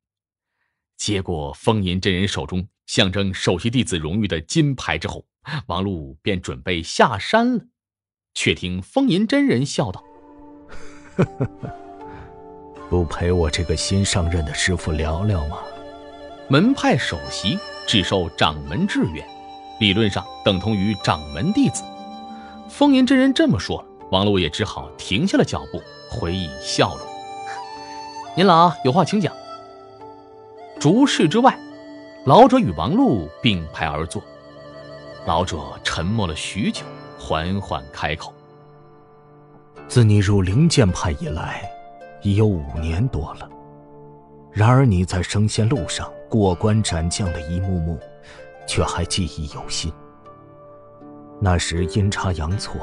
S1: 接过风吟真人手中象征首席弟子荣誉的金牌之后，王璐便准备下山了。却听风吟真人笑道：“
S5: 不陪我这个新上任的师傅聊聊吗？”
S1: 门派首席只受掌门制约，理论上等同于掌门弟子。风吟真人这么说，王璐也只好停下了脚步，回以笑容：“您老有话请讲。”竹室之外，老者与王璐并排而坐，老者沉默了许久。缓缓开口：“
S5: 自你入灵剑派以来，已有五年多了。然而你在升仙路上过关斩将的一幕幕，却还记忆犹新。那时阴差阳错，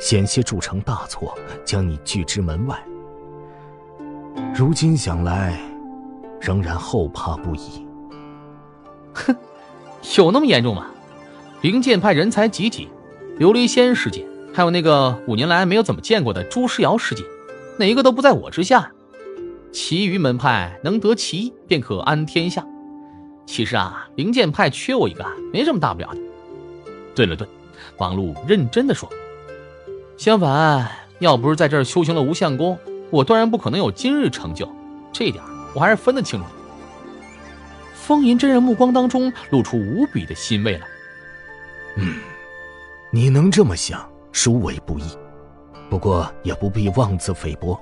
S5: 险些铸成大错，将你拒之门外。如今想来，仍然后怕不已。
S1: 哼，有那么严重吗？灵剑派人才济济。”琉璃仙师姐，还有那个五年来没有怎么见过的朱诗瑶师姐，哪一个都不在我之下。其余门派能得其一，便可安天下。其实啊，灵剑派缺我一个，没什么大不了的。顿了顿，王璐认真的说：“相反，要不是在这儿修行了无相功，我断然不可能有今日成就。这一点我还是分得清楚的。”风吟真人目光当中露出无比的欣慰来。
S5: 嗯。你能这么想，殊为不易。不过也不必妄自菲薄。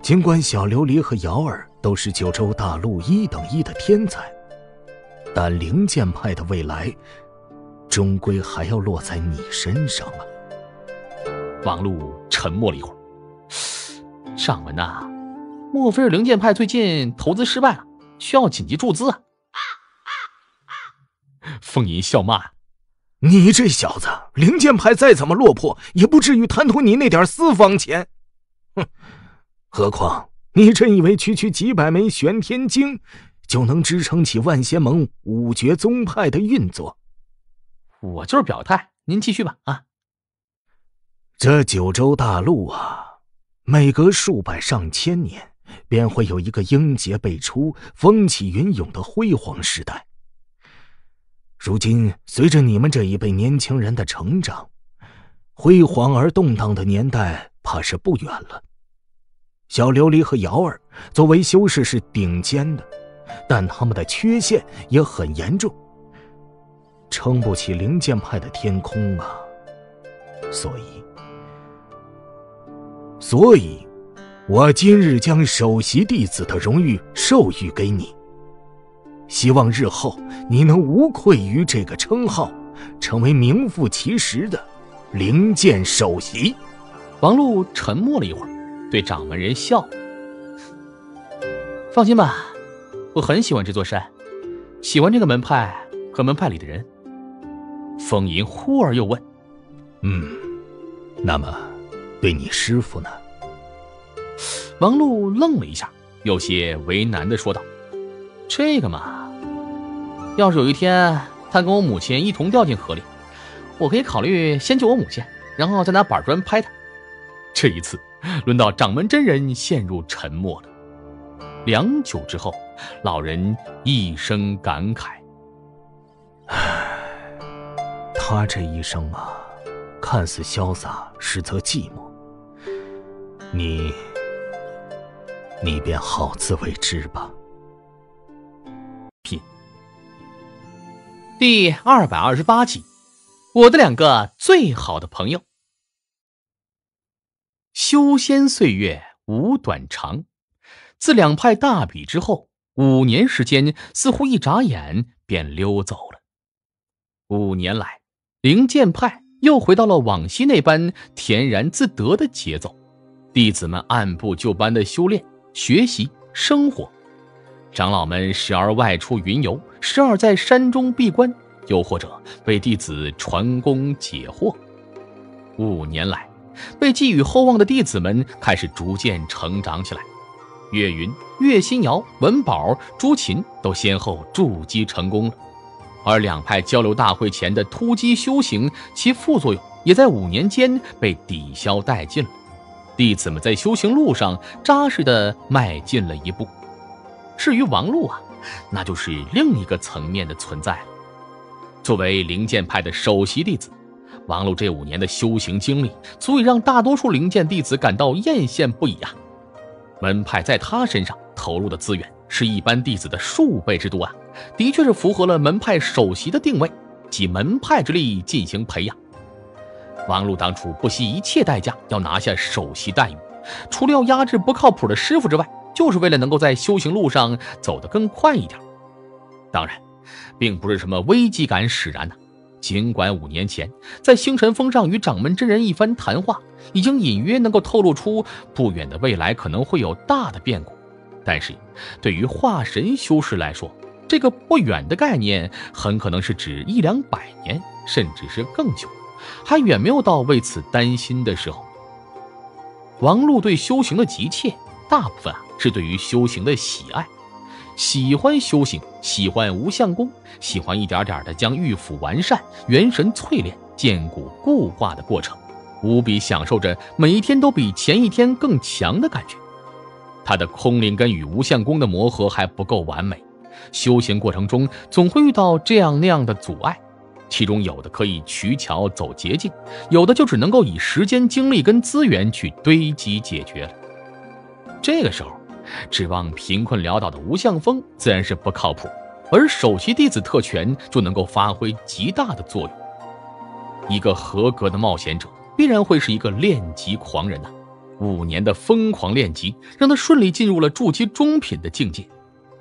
S5: 尽管小琉璃和瑶儿都是九州大陆一等一的天才，但灵剑派的未来，终归还要落在你身上啊！
S1: 王璐沉默了一会儿。掌门呐，莫非是灵剑派最近投资失败了，需要紧急注资啊？凤吟笑骂。
S5: 你这小子，灵剑派再怎么落魄，也不至于贪图你那点私房钱。哼！何况你真以为区区几百枚玄天经，就能支撑起万仙盟五绝宗派的运作？
S1: 我就是表态，您继续吧。啊！
S5: 这九州大陆啊，每隔数百上千年，便会有一个英杰辈出、风起云涌的辉煌时代。如今，随着你们这一辈年轻人的成长，辉煌而动荡的年代怕是不远了。小琉璃和瑶儿作为修士是顶尖的，但他们的缺陷也很严重，撑不起灵剑派的天空啊。所以，所以，我今日将首席弟子的荣誉授予给你。希望日后你能无愧于这个称号，成为名副其实的灵剑首席。
S1: 王璐沉默了一会儿，对掌门人笑：“放心吧，我很喜欢这座山，喜欢这个门派和门派里的人。”风吟忽而又问：“
S5: 嗯，那么对你师傅呢？”
S1: 王璐愣了一下，有些为难的说道：“这个嘛。”要是有一天他跟我母亲一同掉进河里，我可以考虑先救我母亲，然后再拿板砖拍他。这一次，轮到掌门真人陷入沉默了。良久之后，老人一声感慨：“
S5: 唉，他这一生啊，看似潇洒，实则寂寞。你，你便好自为之吧。”
S1: 品第二百二十八集，我的两个最好的朋友。修仙岁月无短长，自两派大比之后，五年时间似乎一眨眼便溜走了。五年来，灵剑派又回到了往昔那般恬然自得的节奏，弟子们按部就班的修炼、学习、生活。长老们时而外出云游，时而在山中闭关，又或者为弟子传功解惑。五年来，被寄予厚望的弟子们开始逐渐成长起来。岳云、岳新瑶、文宝、朱琴都先后筑基成功了，而两派交流大会前的突击修行，其副作用也在五年间被抵消殆尽了。弟子们在修行路上扎实地迈进了一步。至于王璐啊，那就是另一个层面的存在了。作为灵剑派的首席弟子，王璐这五年的修行经历，足以让大多数灵剑弟子感到艳羡不已啊。门派在他身上投入的资源是一般弟子的数倍之多啊，的确是符合了门派首席的定位，集门派之力进行培养。王璐当初不惜一切代价要拿下首席待遇，除了要压制不靠谱的师傅之外，就是为了能够在修行路上走得更快一点。当然，并不是什么危机感使然呢。尽管五年前在星辰峰上与掌门真人一番谈话，已经隐约能够透露出不远的未来可能会有大的变故，但是，对于化神修士来说，这个不远的概念很可能是指一两百年，甚至是更久，还远没有到为此担心的时候。王璐对修行的急切，大部分啊是对于修行的喜爱。喜欢修行，喜欢无相功，喜欢一点点的将玉斧完善、元神淬炼、坚固固化的过程，无比享受着每一天都比前一天更强的感觉。他的空灵根与无相功的磨合还不够完美，修行过程中总会遇到这样那样的阻碍，其中有的可以取巧走捷径，有的就只能够以时间、精力跟资源去堆积解决了。这个时候。指望贫困潦倒的无相峰自然是不靠谱，而首席弟子特权就能够发挥极大的作用。一个合格的冒险者必然会是一个练级狂人呐，五年的疯狂练级让他顺利进入了筑基中品的境界，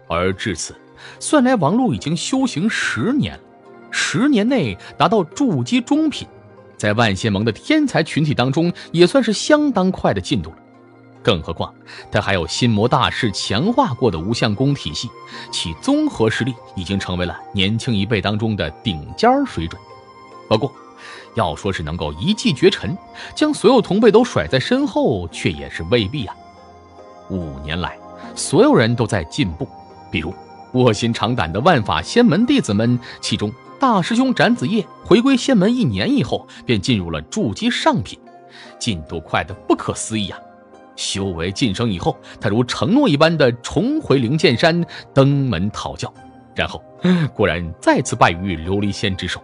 S1: 而至此，算来王璐已经修行十年了，十年内达到筑基中品，在万仙盟的天才群体当中也算是相当快的进度了。更何况，他还有心魔大师强化过的无相功体系，其综合实力已经成为了年轻一辈当中的顶尖水准。不过，要说是能够一骑绝尘，将所有同辈都甩在身后，却也是未必啊。五年来，所有人都在进步，比如卧薪尝胆的万法仙门弟子们，其中大师兄展子夜回归仙门一年以后，便进入了筑基上品，进度快得不可思议啊！修为晋升以后，他如承诺一般的重回灵剑山登门讨教，然后 果然再次败于琉璃仙之手。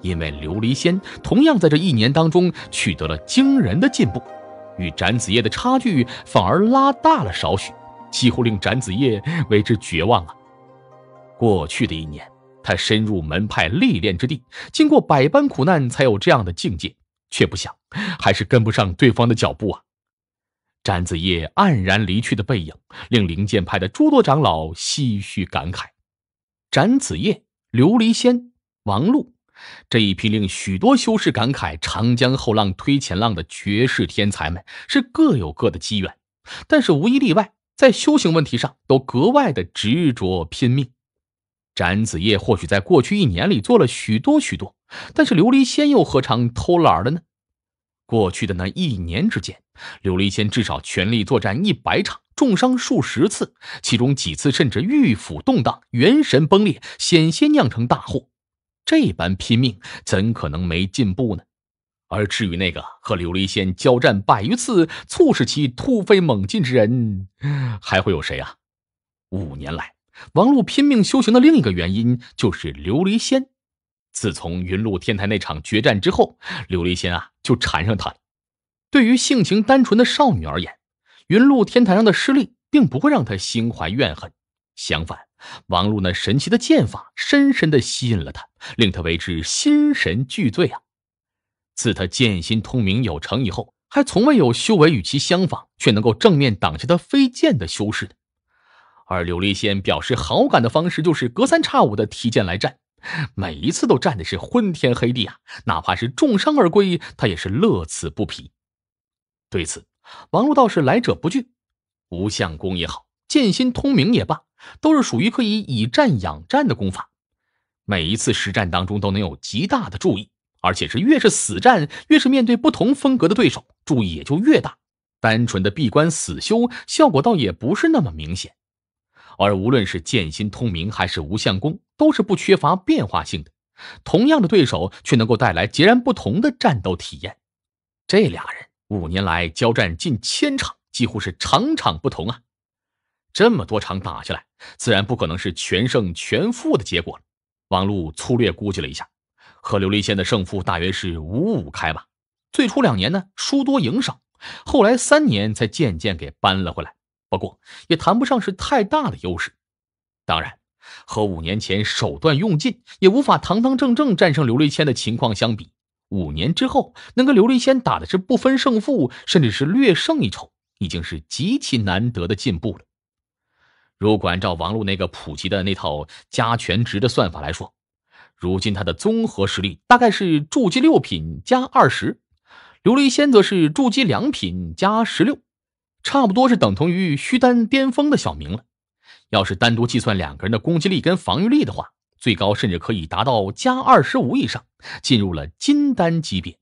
S1: 因为琉璃仙同样在这一年当中取得了惊人的进步，与展子夜的差距反而拉大了少许，几乎令展子夜为之绝望啊！过去的一年，他深入门派历练之地，经过百般苦难才有这样的境界，却不想还是跟不上对方的脚步啊！展子夜黯然离去的背影，令灵剑派的诸多长老唏嘘感慨。展子夜、琉璃仙、王璐这一批令许多修士感慨“长江后浪推前浪”的绝世天才们，是各有各的机缘，但是无一例外，在修行问题上都格外的执着拼命。展子夜或许在过去一年里做了许多许多，但是琉璃仙又何尝偷懒了呢？过去的那一年之间，琉璃仙至少全力作战一百场，重伤数十次，其中几次甚至玉斧动荡，元神崩裂，险些酿成大祸。这般拼命，怎可能没进步呢？而至于那个和琉璃仙交战百余次，促使其突飞猛进之人，还会有谁啊？五年来，王璐拼命修行的另一个原因，就是琉璃仙。自从云露天台那场决战之后，琉璃仙啊就缠上他了。对于性情单纯的少女而言，云露天台上的失利并不会让她心怀怨恨。相反，王璐那神奇的剑法深深的吸引了他，令他为之心神俱醉啊。自他剑心通明有成以后，还从未有修为与其相仿却能够正面挡下他飞剑的修士的。而琉璃仙表示好感的方式，就是隔三差五的提剑来战。每一次都战的是昏天黑地啊！哪怕是重伤而归，他也是乐此不疲。对此，王璐倒是来者不拒。无相功也好，剑心通明也罢，都是属于可以以战养战的功法。每一次实战当中都能有极大的注意，而且是越是死战，越是面对不同风格的对手，注意也就越大。单纯的闭关死修效果倒也不是那么明显。而无论是剑心通明还是无相功，都是不缺乏变化性的。同样的对手，却能够带来截然不同的战斗体验。这俩人五年来交战近千场，几乎是场场不同啊！这么多场打下来，自然不可能是全胜全负的结果了。王璐粗略估计了一下，和琉璃仙的胜负大约是五五开吧。最初两年呢，输多赢少，后来三年才渐渐给扳了回来。不过也谈不上是太大的优势。当然，和五年前手段用尽也无法堂堂正正战胜琉璃仙的情况相比，五年之后能跟琉璃仙打的是不分胜负，甚至是略胜一筹，已经是极其难得的进步了。如果按照王璐那个普及的那套加权值的算法来说，如今他的综合实力大概是筑基六品加二十，琉璃仙则是筑基两品加十六，差不多是等同于虚丹巅峰的小明了。要是单独计算两个人的攻击力跟防御力的话，最高甚至可以达到加二十五以上，进入了金丹级别。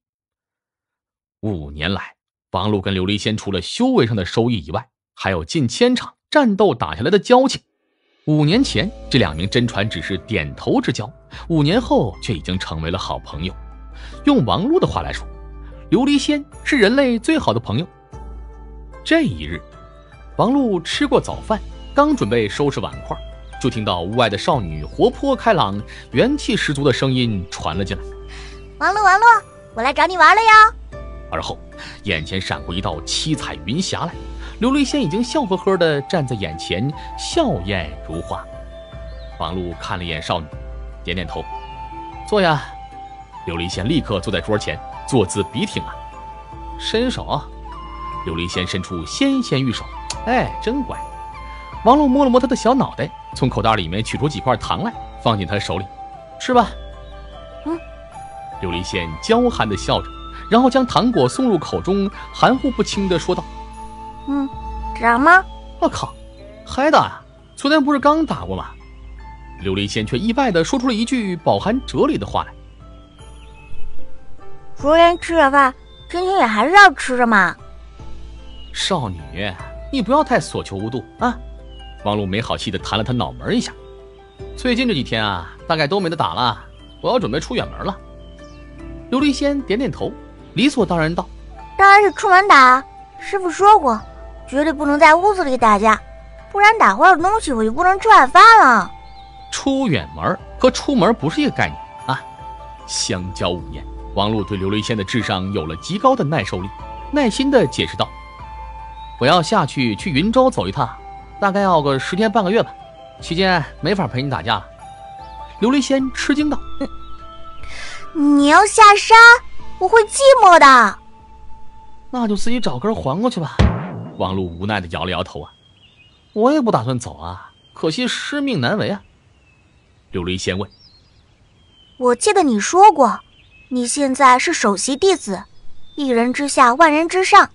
S1: 五年来，王璐跟琉璃仙除了修为上的收益以外，还有近千场。战斗打下来的交情，五年前这两名真传只是点头之交，五年后却已经成为了好朋友。用王璐的话来说，琉璃仙是人类最好的朋友。这一日，王璐吃过早饭，刚准备收拾碗筷，就听到屋外的少女活泼开朗、元气十足的声音传了进来：“
S7: 王璐，王璐，我来找你玩了哟！”
S1: 而后，眼前闪过一道七彩云霞来。琉璃仙已经笑呵呵地站在眼前，笑靥如花。王璐看了一眼少女，点点头，坐呀。琉璃仙立刻坐在桌前，坐姿笔挺啊。伸手，琉璃仙伸出纤纤玉手，哎，真乖。王璐摸了摸他的小脑袋，从口袋里面取出几块糖来，放进他手里，吃吧。
S7: 嗯。
S1: 琉璃仙娇憨地笑着，然后将糖果送入口中，含糊不清地说道。
S7: 嗯，打吗？
S1: 我靠，还打呀？昨天不是刚打过吗？琉璃仙却意外的说出了一句饱含哲理的话来：“
S7: 昨天吃了饭，今天也还是要吃着嘛。”
S1: 少女，你不要太所求无度啊！王璐没好气的弹了他脑门一下。最近这几天啊，大概都没得打了，我要准备出远门了。琉璃仙点点头，理所当然道：“
S7: 当然是出门打，师傅说过。”绝对不能在屋子里打架，不然打坏了东西我就不能吃晚饭了。
S1: 出远门和出门不是一个概念啊！相交五年，王璐对琉璃仙的智商有了极高的耐受力，耐心的解释道：“我要下去去云州走一趟，大概要个十天半个月吧，期间没法陪你打架了。”琉璃仙吃惊道：“
S7: 你要下山，我会寂寞的。
S1: 那就自己找根还过去吧。”王璐无奈的摇了摇头啊，我也不打算走啊，可惜师命难违啊。琉璃仙问：“
S7: 我记得你说过，你现在是首席弟子，一人之下，万人之上。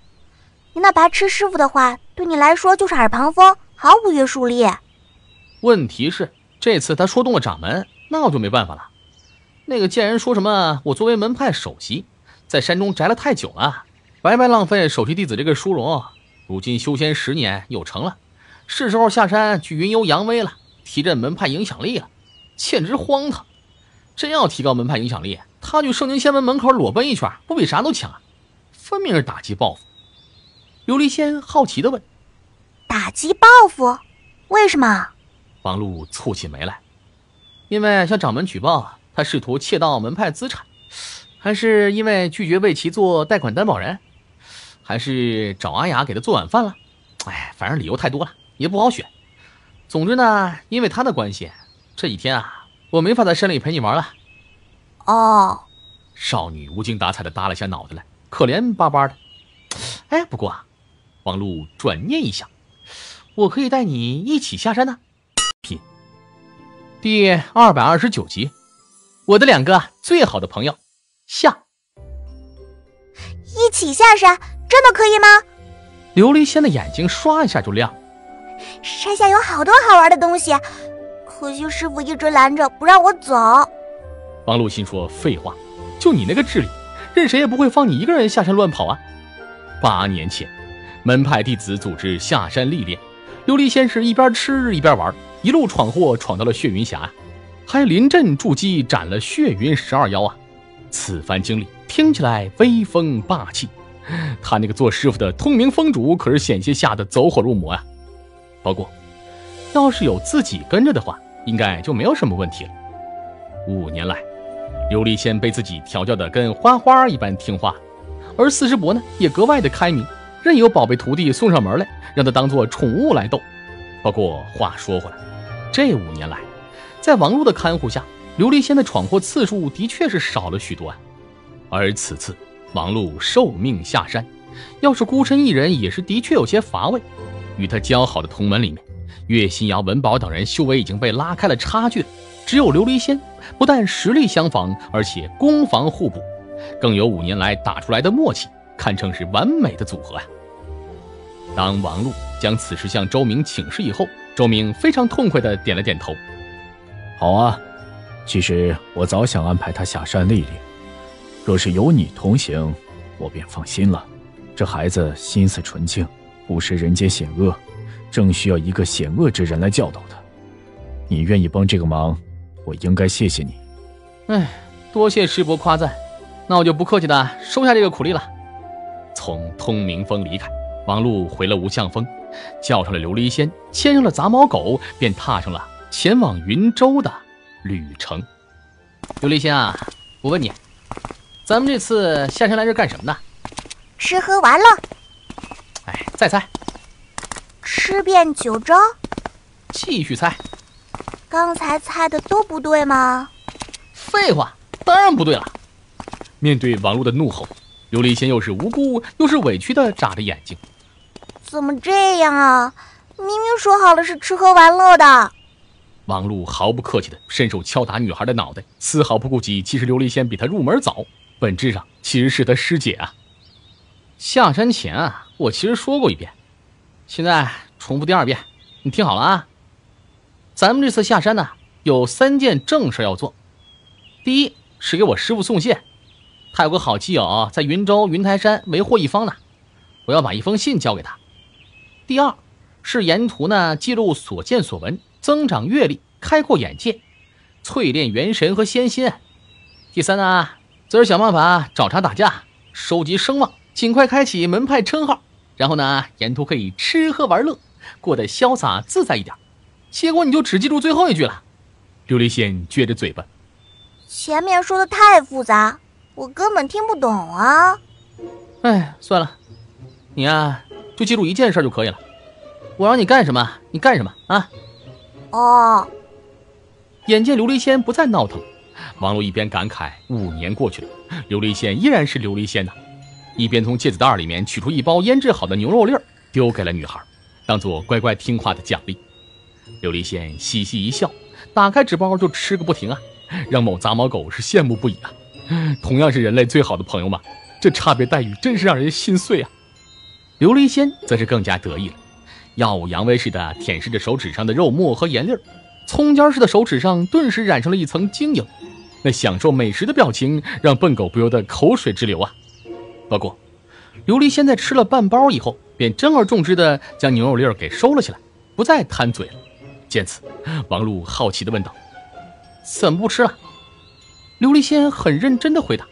S7: 你那白痴师傅的话，对你来说就是耳旁风，毫无约束力。
S1: 问题是这次他说动了掌门，那我就没办法了。那个贱人说什么，我作为门派首席，在山中宅了太久了，白白浪费首席弟子这个殊荣。”如今修仙十年又成了，是时候下山去云游扬威了，提振门派影响力了，简直荒唐！真要提高门派影响力，他去圣境仙门门口裸奔一圈，不比啥都强？分明是打击报复。琉璃仙好奇的问：“
S7: 打击报复？为什么？”
S1: 王璐蹙起眉来：“因为向掌门举报他试图窃盗门派资产，还是因为拒绝为其做贷款担保人？”还是找阿雅给他做晚饭了，哎，反正理由太多了，也不好选。总之呢，因为他的关系，这几天啊，我没法在山里陪你玩了。
S7: 哦，
S1: 少女无精打采的耷拉下脑袋来，可怜巴巴的。哎，不过啊，王璐转念一想，我可以带你一起下山呢。品第二百二十九集，我的两个最好的朋友下
S7: 一起下山。真的可以吗？
S1: 琉璃仙的眼睛刷一下就亮。
S7: 山下有好多好玩的东西，可惜师傅一直拦着不让我走。
S1: 王璐心说：“废话，就你那个智力，任谁也不会放你一个人下山乱跑啊！八年前，门派弟子组织下山历练，琉璃仙是一边吃一边玩，一路闯祸，闯到了血云峡，还临阵筑基斩了血云十二妖啊！此番经历听起来威风霸气，他那个做师傅的通明峰主可是险些吓得走火入魔啊！不过，要是有自己跟着的话，应该就没有什么问题了。五年来，琉璃仙被自己调教的跟花花一般听话，而四师伯呢也格外的开明，任由宝贝徒弟送上门来，让他当做宠物来逗。不过话说回来，这五年来，在王璐的看护下，琉璃仙的闯祸次数的确是少了许多啊。而此次王璐受命下山，要是孤身一人，也是的确有些乏味。与他交好的同门里面，岳新瑶、文宝等人修为已经被拉开了差距了。只有琉璃仙，不但实力相仿，而且攻防互补，更有五年来打出来的默契，堪称是完美的组合啊。当王璐将此事向周明请示以后，周明非常痛快地点了点头：“
S6: 好啊，其实我早想安排他下山历练，若是有你同行，我便放心了。这孩子心思纯净。”不识人间险恶，正需要一个险恶之人来教导他。你愿意帮这个忙，我应该谢谢你。
S1: 哎，多谢师伯夸赞，那我就不客气的收下这个苦力了。从通明峰离开，王璐回了无相峰，叫上了琉璃仙，牵上了杂毛狗，便踏上了前往云州的旅程。琉璃仙啊，我问你，咱们这次下山来这干什么呢？
S7: 吃喝玩乐。
S1: 哎，再猜，
S7: 吃遍九州。
S1: 继续猜，
S7: 刚才猜的都不对吗？
S1: 废话，当然不对了。面对王璐的怒吼，琉璃仙又是无辜又是委屈的眨着眼睛。
S7: 怎么这样啊？明明说好了是吃喝玩乐的。
S1: 王璐毫不客气的伸手敲打女孩的脑袋，丝毫不顾及其实琉璃仙比她入门早，本质上其实是他师姐啊。下山前啊，我其实说过一遍，现在重复第二遍，你听好了啊。咱们这次下山呢，有三件正事要做。第一是给我师傅送信，他有个好基友在云州云台山为祸一方呢，我要把一封信交给他。第二是沿途呢记录所见所闻，增长阅历，开阔眼界，淬炼元神和仙心。第三呢，则是想办法找茬打架，收集声望。尽快开启门派称号，然后呢，沿途可以吃喝玩乐，过得潇洒自在一点。结果你就只记住最后一句了。琉璃仙撅着嘴巴，
S7: 前面说的太复杂，我根本听不懂啊。
S1: 哎，算了，你啊，就记住一件事就可以了。我让你干什么，你干什么啊？
S7: 哦。
S1: 眼见琉璃仙不再闹腾，王璐一边感慨五年过去了，琉璃仙依然是琉璃仙呐。一边从戒指袋里面取出一包腌制好的牛肉粒儿，丢给了女孩，当做乖乖听话的奖励。琉璃仙嘻嘻一笑，打开纸包就吃个不停啊，让某杂毛狗是羡慕不已啊。同样是人类最好的朋友嘛，这差别待遇真是让人心碎啊。琉璃仙则是更加得意了，耀武扬威似的舔舐着手指上的肉末和盐粒儿，葱尖似的手指上顿时染上了一层晶莹，那享受美食的表情让笨狗不由得口水直流啊。不过，琉璃仙在吃了半包以后，便珍而重之的将牛肉粒儿给收了起来，不再贪嘴了。见此，王璐好奇的问道：“怎么不吃了？”琉璃仙很认真的回答：“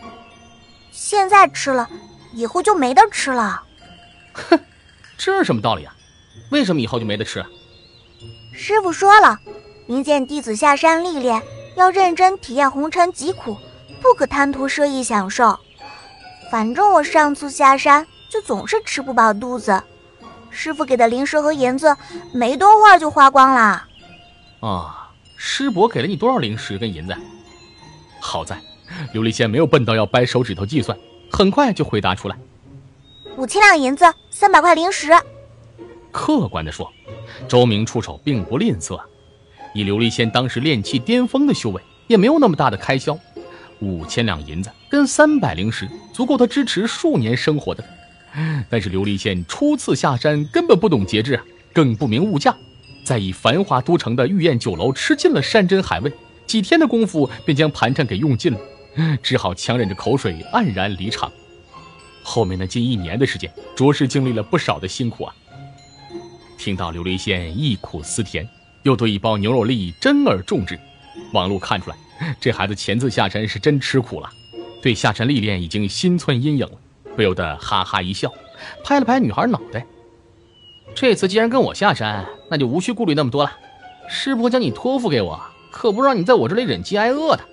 S7: 现在吃了，以后就没得吃了。”
S1: 哼，这是什么道理啊？为什么以后就没得吃？
S7: 师傅说了，明见弟子下山历练，要认真体验红尘疾苦，不可贪图奢逸享受。反正我上次下山就总是吃不饱肚子，师傅给的零食和银子没多会儿就花光了。
S1: 啊，师伯给了你多少零食跟银子？好在琉璃仙没有笨到要掰手指头计算，很快就回答出来：
S7: 五千两银子，三百块零食。
S1: 客观的说，周明出手并不吝啬，以琉璃仙当时炼气巅峰的修为，也没有那么大的开销。五千两银子跟三百灵石，足够他支持数年生活的。但是琉璃仙初次下山，根本不懂节制，更不明物价，在以繁华都城的御宴酒楼吃尽了山珍海味，几天的功夫便将盘缠给用尽了，只好强忍着口水黯然离场。后面的近一年的时间，着实经历了不少的辛苦啊。听到刘立仙忆苦思甜，又对一包牛肉粒珍而重之，王璐看出来，这孩子前次下山是真吃苦了，对下山历练已经心存阴影了，不由得哈哈一笑，拍了拍女孩脑袋。这次既然跟我下山，那就无需顾虑那么多了。师伯将你托付给我，可不让你在我这里忍饥挨饿的。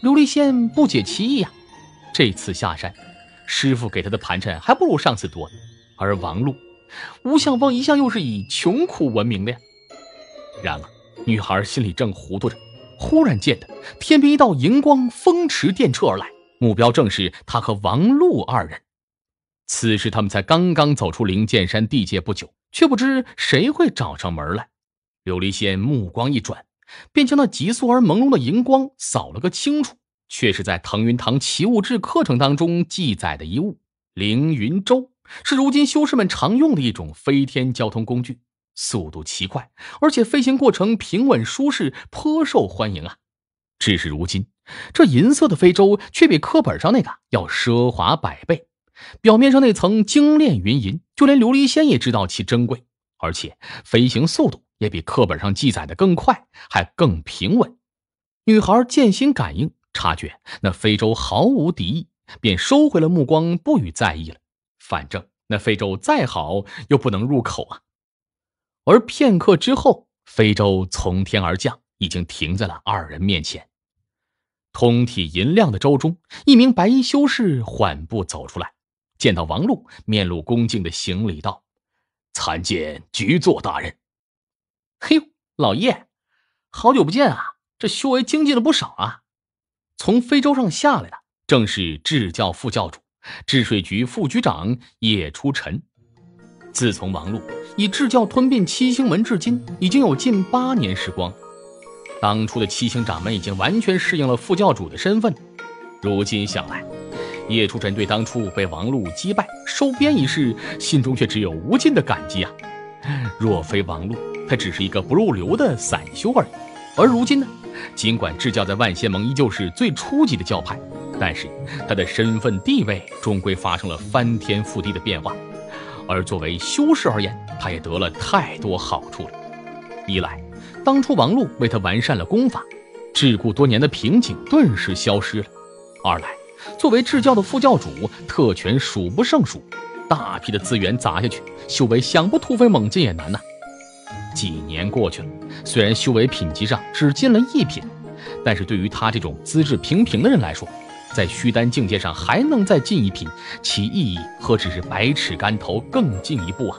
S1: 刘立宪不解其意呀，这次下山，师傅给他的盘缠还不如上次多，而王璐。吴相峰一向又是以穷苦闻名的呀。然而，女孩心里正糊涂着，忽然见得天边一道银光风驰电掣而来，目标正是她和王璐二人。此时他们才刚刚走出灵剑山地界不久，却不知谁会找上门来。琉璃仙目光一转，便将那急速而朦胧的银光扫了个清楚，却是在腾云堂奇物志课程当中记载的一物——凌云舟。是如今修士们常用的一种飞天交通工具，速度奇快，而且飞行过程平稳舒适，颇受欢迎啊。只是如今，这银色的飞舟却比课本上那个要奢华百倍。表面上那层精炼云银，就连琉璃仙也知道其珍贵，而且飞行速度也比课本上记载的更快，还更平稳。女孩渐心感应，察觉那飞舟毫无敌意，便收回了目光，不予在意了。反正那非洲再好，又不能入口啊。而片刻之后，非洲从天而降，已经停在了二人面前。通体银亮的舟中，一名白衣修士缓步走出来，见到王璐，面露恭敬的行礼道：“
S2: 参见局座大人。”“
S10: 嘿呦，老叶，好久不见啊！这修为精进了不少啊。”从非洲上下来的，正是智教副教主。治水局副局长叶初晨，自从王禄以智教吞并七星门至今，已经有近八年时光。当初的七星掌门已经完全适应了副教主的身份，如今想来，叶初晨对当初被王禄击败收编一事，心中却只有无尽的感激啊！若非王禄，他只是一个不入流的散修而已。而如今呢，尽管智教在万仙盟依旧是最初级的教派。但是他的身份地位终归发生了翻天覆地的变化，而作为修士而言，他也得了太多好处了。一来，当初王禄为他完善了功法，桎梏多年的瓶颈顿时消失了；二来，作为智教的副教主，特权数不胜数，大批的资源砸下去，修为想不突飞猛进也难呐。几年过去了，虽然修为品级上只进了一品，但是对于他这种资质平平的人来说，在虚丹境界上还能再进一品，其意义何止是百尺竿头更进一步啊！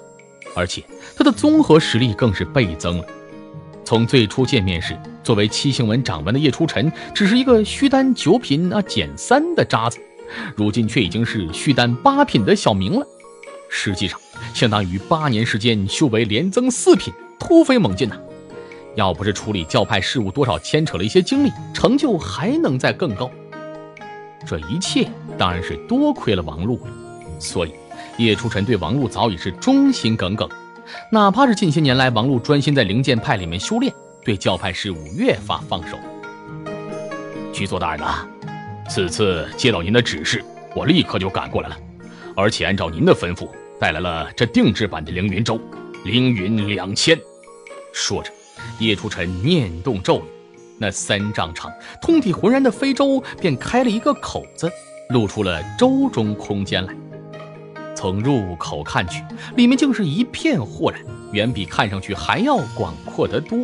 S10: 而且他的综合实力更是倍增了。从最初见面时，作为七星门掌门的叶初晨，只是一个虚丹九品啊减三的渣子，如今却已经是虚丹八品的小明了。实际上，相当于八年时间修为连增四品，突飞猛进呐！要不是处理教派事务多少牵扯了一些精力，成就还能再更高。这一切当然是多亏了王璐了，所以叶初晨对王璐早已是忠心耿耿。哪怕是近些年来王璐专心在灵剑派里面修炼，对教派事务越发放手。
S2: 局座大人呐，此次接到您的指示，我立刻就赶过来了，而且按照您的吩咐，带来了这定制版的凌云舟，凌云两千。
S1: 说着，叶初晨念动咒语。那三丈长、通体浑然的飞舟便开了一个口子，露出了舟中空间来。从入口看去，里面竟是一片豁然，远比看上去还要广阔得多。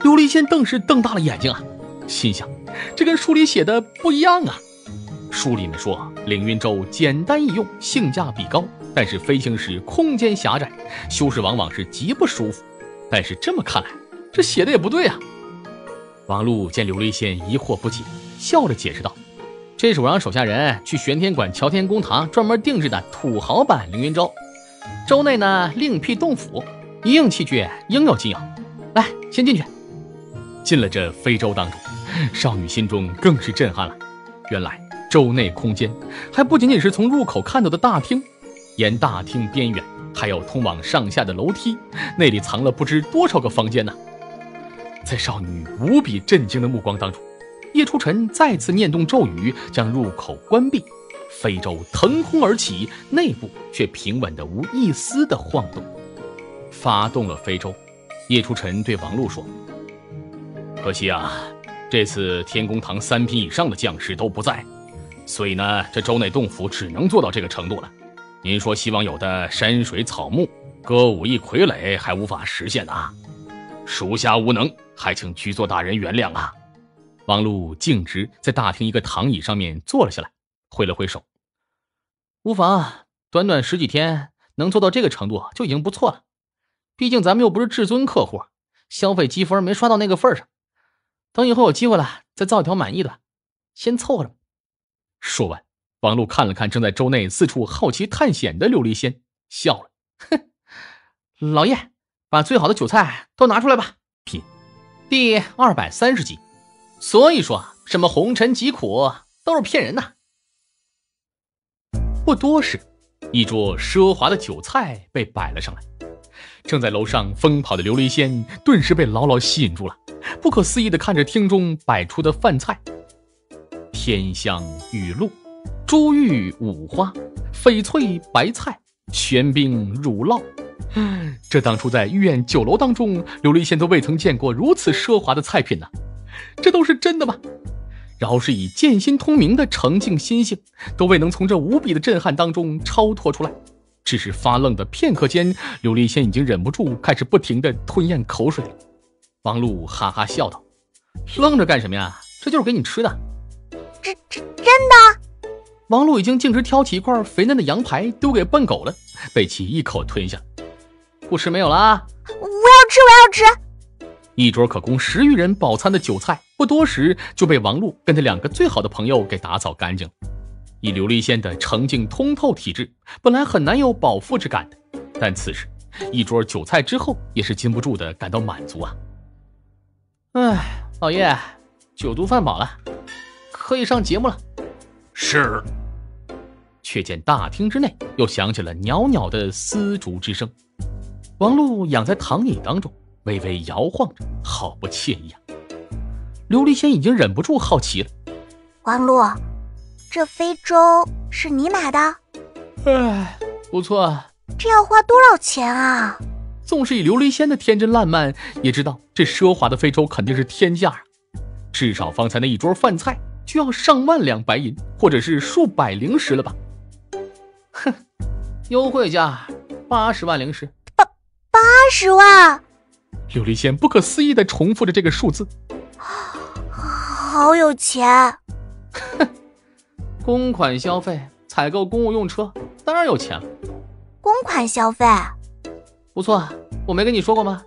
S1: 琉璃仙顿时瞪大了眼睛啊，心想：这跟书里写的不一样啊！书里面说凌云舟简单易用，性价比高，但是飞行时空间狭窄，修士往往是极不舒服。但是这么看来，这写的也不对啊！王禄见琉璃仙疑惑不解，笑着解释道：“这是我让手下人去玄天馆乔天公堂专门定制的土豪版凌云舟，舟内呢另辟洞府，一应器具应有尽有。来，先进去。”进了这飞舟当中，少女心中更是震撼了。原来舟内空间还不仅仅是从入口看到的大厅，沿大厅边缘还有通往上下的楼梯，那里藏了不知多少个房间呢。在少女无比震惊的目光当中，叶初晨再次念动咒语，将入口关闭，非洲腾空而起，内部却平稳的无一丝的晃动。发动了非洲，叶初晨对王璐说：“
S2: 可惜啊，这次天宫堂三品以上的将士都不在，所以呢，这州内洞府只能做到这个程度了。您说希望有的山水草木、歌舞艺傀儡还无法实现啊，属下无能，还请局座大人原谅啊。”
S1: 王璐径直在大厅一个躺椅上面坐了下来，挥了挥手：“无妨，短短十几天能做到这个程度就已经不错了。毕竟咱们又不是至尊客户，消费积分没刷到那个份上。等以后有机会了，再造一条满意的，先凑合着。”说完，王璐看了看正在州内四处好奇探险的琉璃仙，笑了：“哼，老爷，把最好的酒菜都拿出来吧。”品，第二百三十集。所以说，什么红尘疾苦都是骗人的。不多时，一桌奢华的酒菜被摆了上来。正在楼上疯跑的琉璃仙顿时被牢牢吸引住了，不可思议的看着厅中摆出的饭菜：天香玉露、珠玉五花、翡翠白菜、玄冰乳酪。这当初在御苑酒楼当中，琉璃仙都未曾见过如此奢华的菜品呢。这都是真的吗？饶是以剑心通明的澄净心性，都未能从这无比的震撼当中超脱出来。只是发愣的片刻间，琉璃仙已经忍不住开始不停的吞咽口水了。王璐哈哈笑道：“愣着干什么呀？这就是给你吃的。”“
S7: 这这真的？”
S1: 王璐已经径直挑起一块肥嫩的羊排丢给笨狗了，被其一口吞下。不吃没有了啊！
S7: 我要吃，我要吃。
S1: 一桌可供十余人饱餐的酒菜，不多时就被王璐跟他两个最好的朋友给打扫干净了。以琉璃仙的澄净通透体质，本来很难有饱腹之感的，但此时一桌酒菜之后，也是禁不住的感到满足啊！哎，老爷，酒足饭饱了，可以上节目了。
S2: 是。
S1: 却见大厅之内又响起了袅袅的丝竹之声，王璐仰在躺椅当中。微微摇晃着，好不惬意啊！琉璃仙已经忍不住好奇了：“
S7: 王璐，这非洲是你买的？”“
S1: 哎，不错。”“
S7: 这要花多少钱啊？”
S1: 纵是以琉璃仙的天真烂漫，也知道这奢华的非洲肯定是天价啊！至少方才那一桌饭菜就要上万两白银，或者是数百灵石了吧？哼，优惠价八十万灵石。
S7: 八八十万！
S1: 琉璃仙不可思议的重复着这个数字，
S7: 好有钱！
S1: 哼，公款消费采购公务用车，当然有钱了。
S7: 公款消费，
S1: 不错，我没跟你说过吗？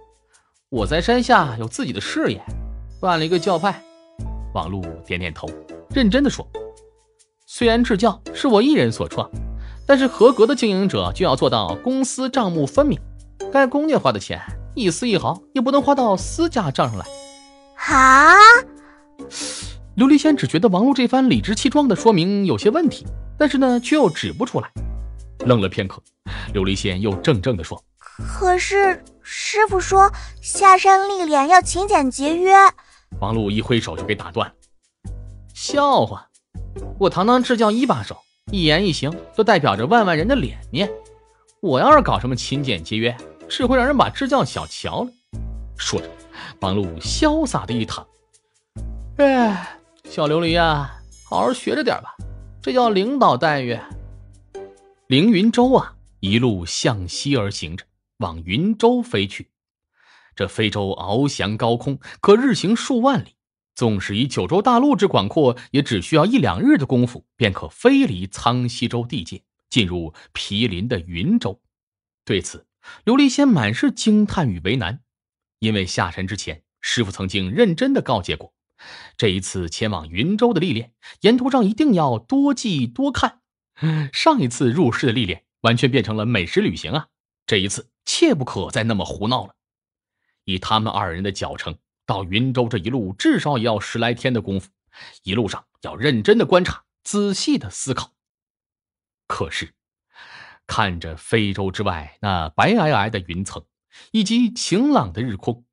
S1: 我在山下有自己的事业，办了一个教派。王璐点点头，认真的说：“虽然制教是我一人所创，但是合格的经营者就要做到公司账目分明，该公家花的钱。”一丝一毫也不能花到私家账上来。
S7: 啊！
S1: 琉璃仙只觉得王璐这番理直气壮的说明有些问题，但是呢，却又指不出来。愣了片刻，琉璃仙又怔怔地说：“
S7: 可是师傅说下山历练要勤俭节约。”
S1: 王璐一挥手就给打断了：“笑话！我堂堂制教一把手，一言一行都代表着万万人的脸面。我要是搞什么勤俭节约？”只会让人把支教小瞧了。说着，王璐潇洒的一躺。哎，小琉璃呀，好好学着点吧，这叫领导待遇。凌云舟啊，一路向西而行着，往云州飞去。这非洲翱翔高空，可日行数万里。纵使以九州大陆之广阔，也只需要一两日的功夫，便可飞离苍西州地界，进入毗邻的云州。对此，琉璃仙满是惊叹与为难，因为下山之前，师傅曾经认真的告诫过，这一次前往云州的历练，沿途上一定要多记多看。上一次入世的历练完全变成了美食旅行啊！这一次切不可再那么胡闹了。以他们二人的脚程，到云州这一路至少也要十来天的功夫，一路上要认真的观察，仔细的思考。可是。看着非洲之外那白皑皑的云层，以及晴朗的日空，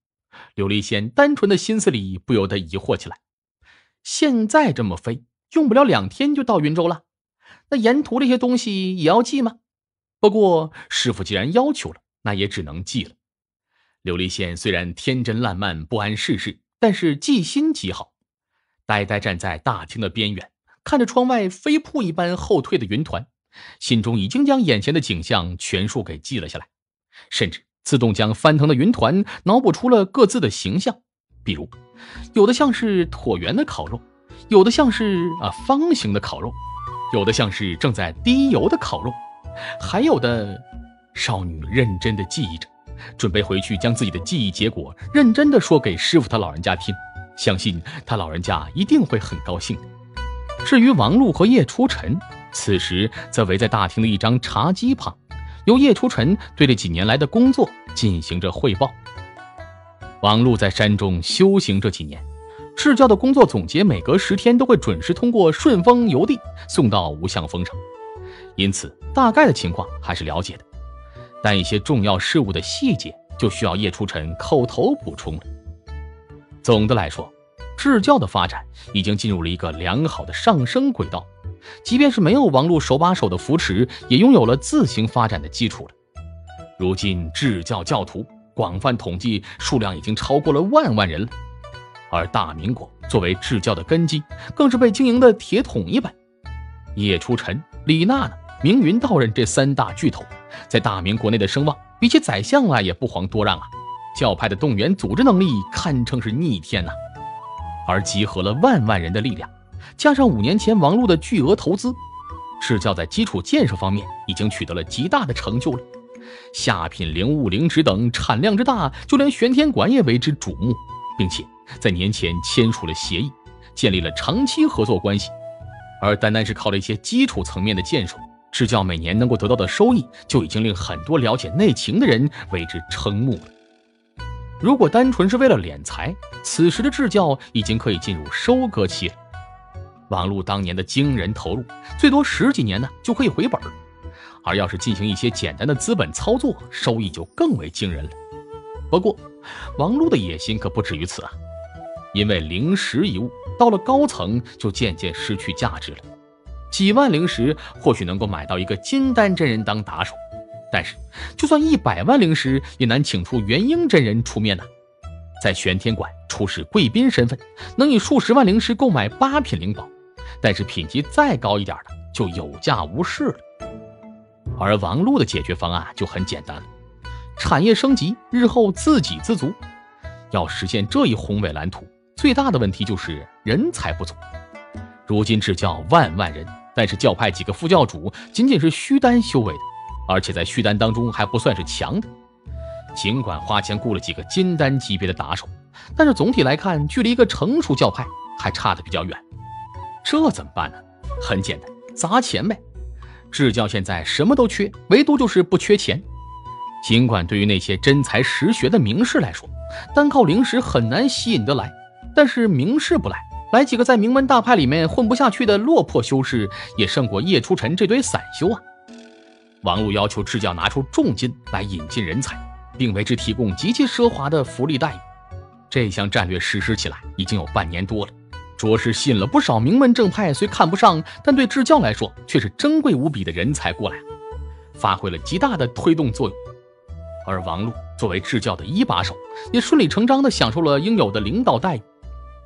S1: 琉璃仙单纯的心思里不由得疑惑起来：现在这么飞，用不了两天就到云州了。那沿途这些东西也要记吗？不过师傅既然要求了，那也只能记了。琉璃仙虽然天真烂漫、不谙世事，但是记心极好。呆呆站在大厅的边缘，看着窗外飞瀑一般后退的云团，心中已经将眼前的景象全数给记了下来，甚至自动将翻腾的云团脑补出了各自的形象，比如有的像是椭圆的烤肉，有的像是啊方形的烤肉，有的像是正在滴油的烤肉，还有的……少女认真的记忆着，准备回去将自己的记忆结果认真的说给师傅他老人家听。相信他老人家一定会很高兴。至于王璐和叶初晨，此时则围在大厅的一张茶几旁，由叶初晨对这几年来的工作进行着汇报。王璐在山中修行这几年，智教的工作总结每隔十天都会准时通过顺丰邮递送到无相峰上，因此大概的情况还是了解的，但一些重要事务的细节就需要叶初晨口头补充了。总的来说，智教的发展已经进入了一个良好的上升轨道，即便是没有王璐手把手的扶持，也拥有了自行发展的基础了。如今智教教徒广泛统计数量已经超过了万万人了，而大明国作为智教的根基，更是被经营的铁桶一般。叶初晨、李娜娜、明云道人这三大巨头，在大明国内的声望，比起宰相来也不遑多让啊。教派的动员组织能力堪称是逆天呐，而集合了万万人的力量，加上五年前王璐的巨额投资，智教在基础建设方面已经取得了极大的成就了。下品灵物灵石等产量之大，就连玄天馆也为之瞩目，并且在年前签署了协议，建立了长期合作关系。而单单是靠了一些基础层面的建设，智教每年能够得到的收益，就已经令很多了解内情的人为之瞠目了。如果单纯是为了敛财，此时的智教已经可以进入收割期了。王璐当年的惊人投入，最多十几年呢就可以回本而要是进行一些简单的资本操作，收益就更为惊人了。不过，王璐的野心可不止于此啊，因为灵石一物到了高层就渐渐失去价值了。几万灵石或许能够买到一个金丹真人当打手。但是，就算一百万灵石，也难请出元婴真人出面呐。在玄天馆出示贵宾身份，能以数十万灵石购买八品灵宝，但是品级再高一点的就有价无市了。而王璐的解决方案就很简单了：产业升级，日后自给自足。要实现这一宏伟蓝图，最大的问题就是人才不足。如今智教万万人，但是教派几个副教主仅仅是虚丹修为的。而且在虚丹当中还不算是强的，尽管花钱雇了几个金丹级别的打手，但是总体来看，距离一个成熟教派还差得比较远。这怎么办呢？很简单，砸钱呗。智教现在什么都缺，唯独就是不缺钱。尽管对于那些真才实学的名士来说，单靠灵石很难吸引得来，但是名士不来，来几个在名门大派里面混不下去的落魄修士，也胜过叶初晨这堆散修啊。王璐要求智教拿出重金来引进人才，并为之提供极其奢华的福利待遇。这项战略实施起来已经有半年多了，着实吸引了不少名门正派虽看不上，但对智教来说却是珍贵无比的人才过来，发挥了极大的推动作用。而王璐作为智教的一把手，也顺理成章地享受了应有的领导待遇。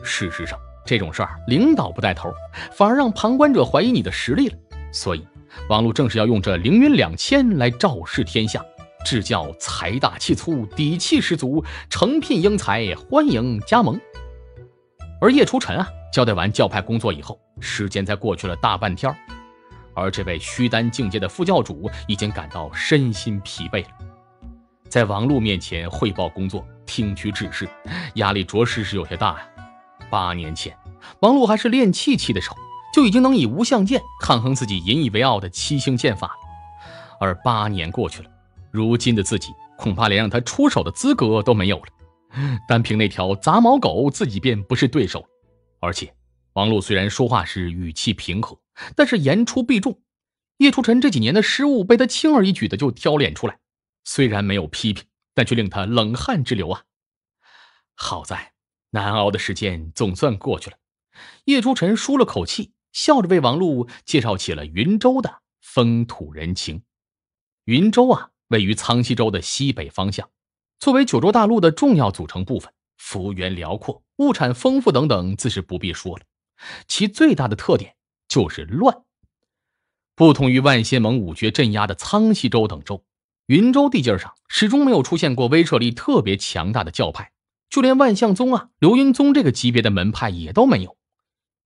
S1: 事实上，这种事儿领导不带头，反而让旁观者怀疑你的实力了。所以。王璐正是要用这凌云两千来昭示天下，智教财大气粗，底气十足，诚聘英才，欢迎加盟。而叶初晨啊，交代完教派工作以后，时间才过去了大半天而这位虚丹境界的副教主已经感到身心疲惫了，在王璐面前汇报工作、听取指示，压力着实是有些大呀。八年前，王璐还是练气期的时候。就已经能以无相剑抗衡自己引以为傲的七星剑法，而八年过去了，如今的自己恐怕连让他出手的资格都没有了。单凭那条杂毛狗，自己便不是对手。而且，王璐虽然说话是语气平和，但是言出必中。叶初晨这几年的失误被他轻而易举的就挑脸出来，虽然没有批评，但却令他冷汗直流啊。好在难熬的时间总算过去了。叶初晨舒了口气，笑着为王璐介绍起了云州的风土人情。云州啊，位于苍溪州的西北方向，作为九州大陆的重要组成部分，幅员辽阔，物产丰富等等，自是不必说了。其最大的特点就是乱。不同于万仙盟五绝镇压的苍溪州等州，云州地界上始终没有出现过威慑力特别强大的教派，就连万象宗啊、流云宗这个级别的门派也都没有。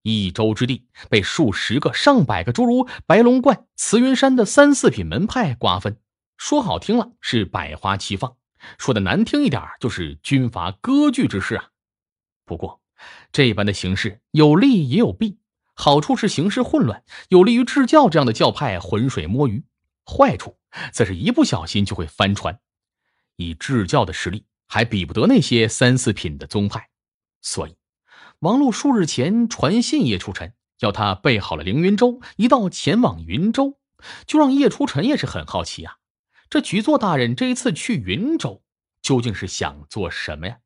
S1: 一州之地被数十个、上百个诸如白龙观、慈云山的三四品门派瓜分，说好听了是百花齐放，说的难听一点就是军阀割据之势啊。不过，这般的形势有利也有弊，好处是形势混乱，有利于智教这样的教派浑水摸鱼；坏处则是一不小心就会翻船。以智教的实力，还比不得那些三四品的宗派，所以。王璐数日前传信叶初晨，要他备好了凌云舟，一道前往云州，就让叶初晨也是很好奇啊。这局座大人这一次去云州，究竟是想做什么呀？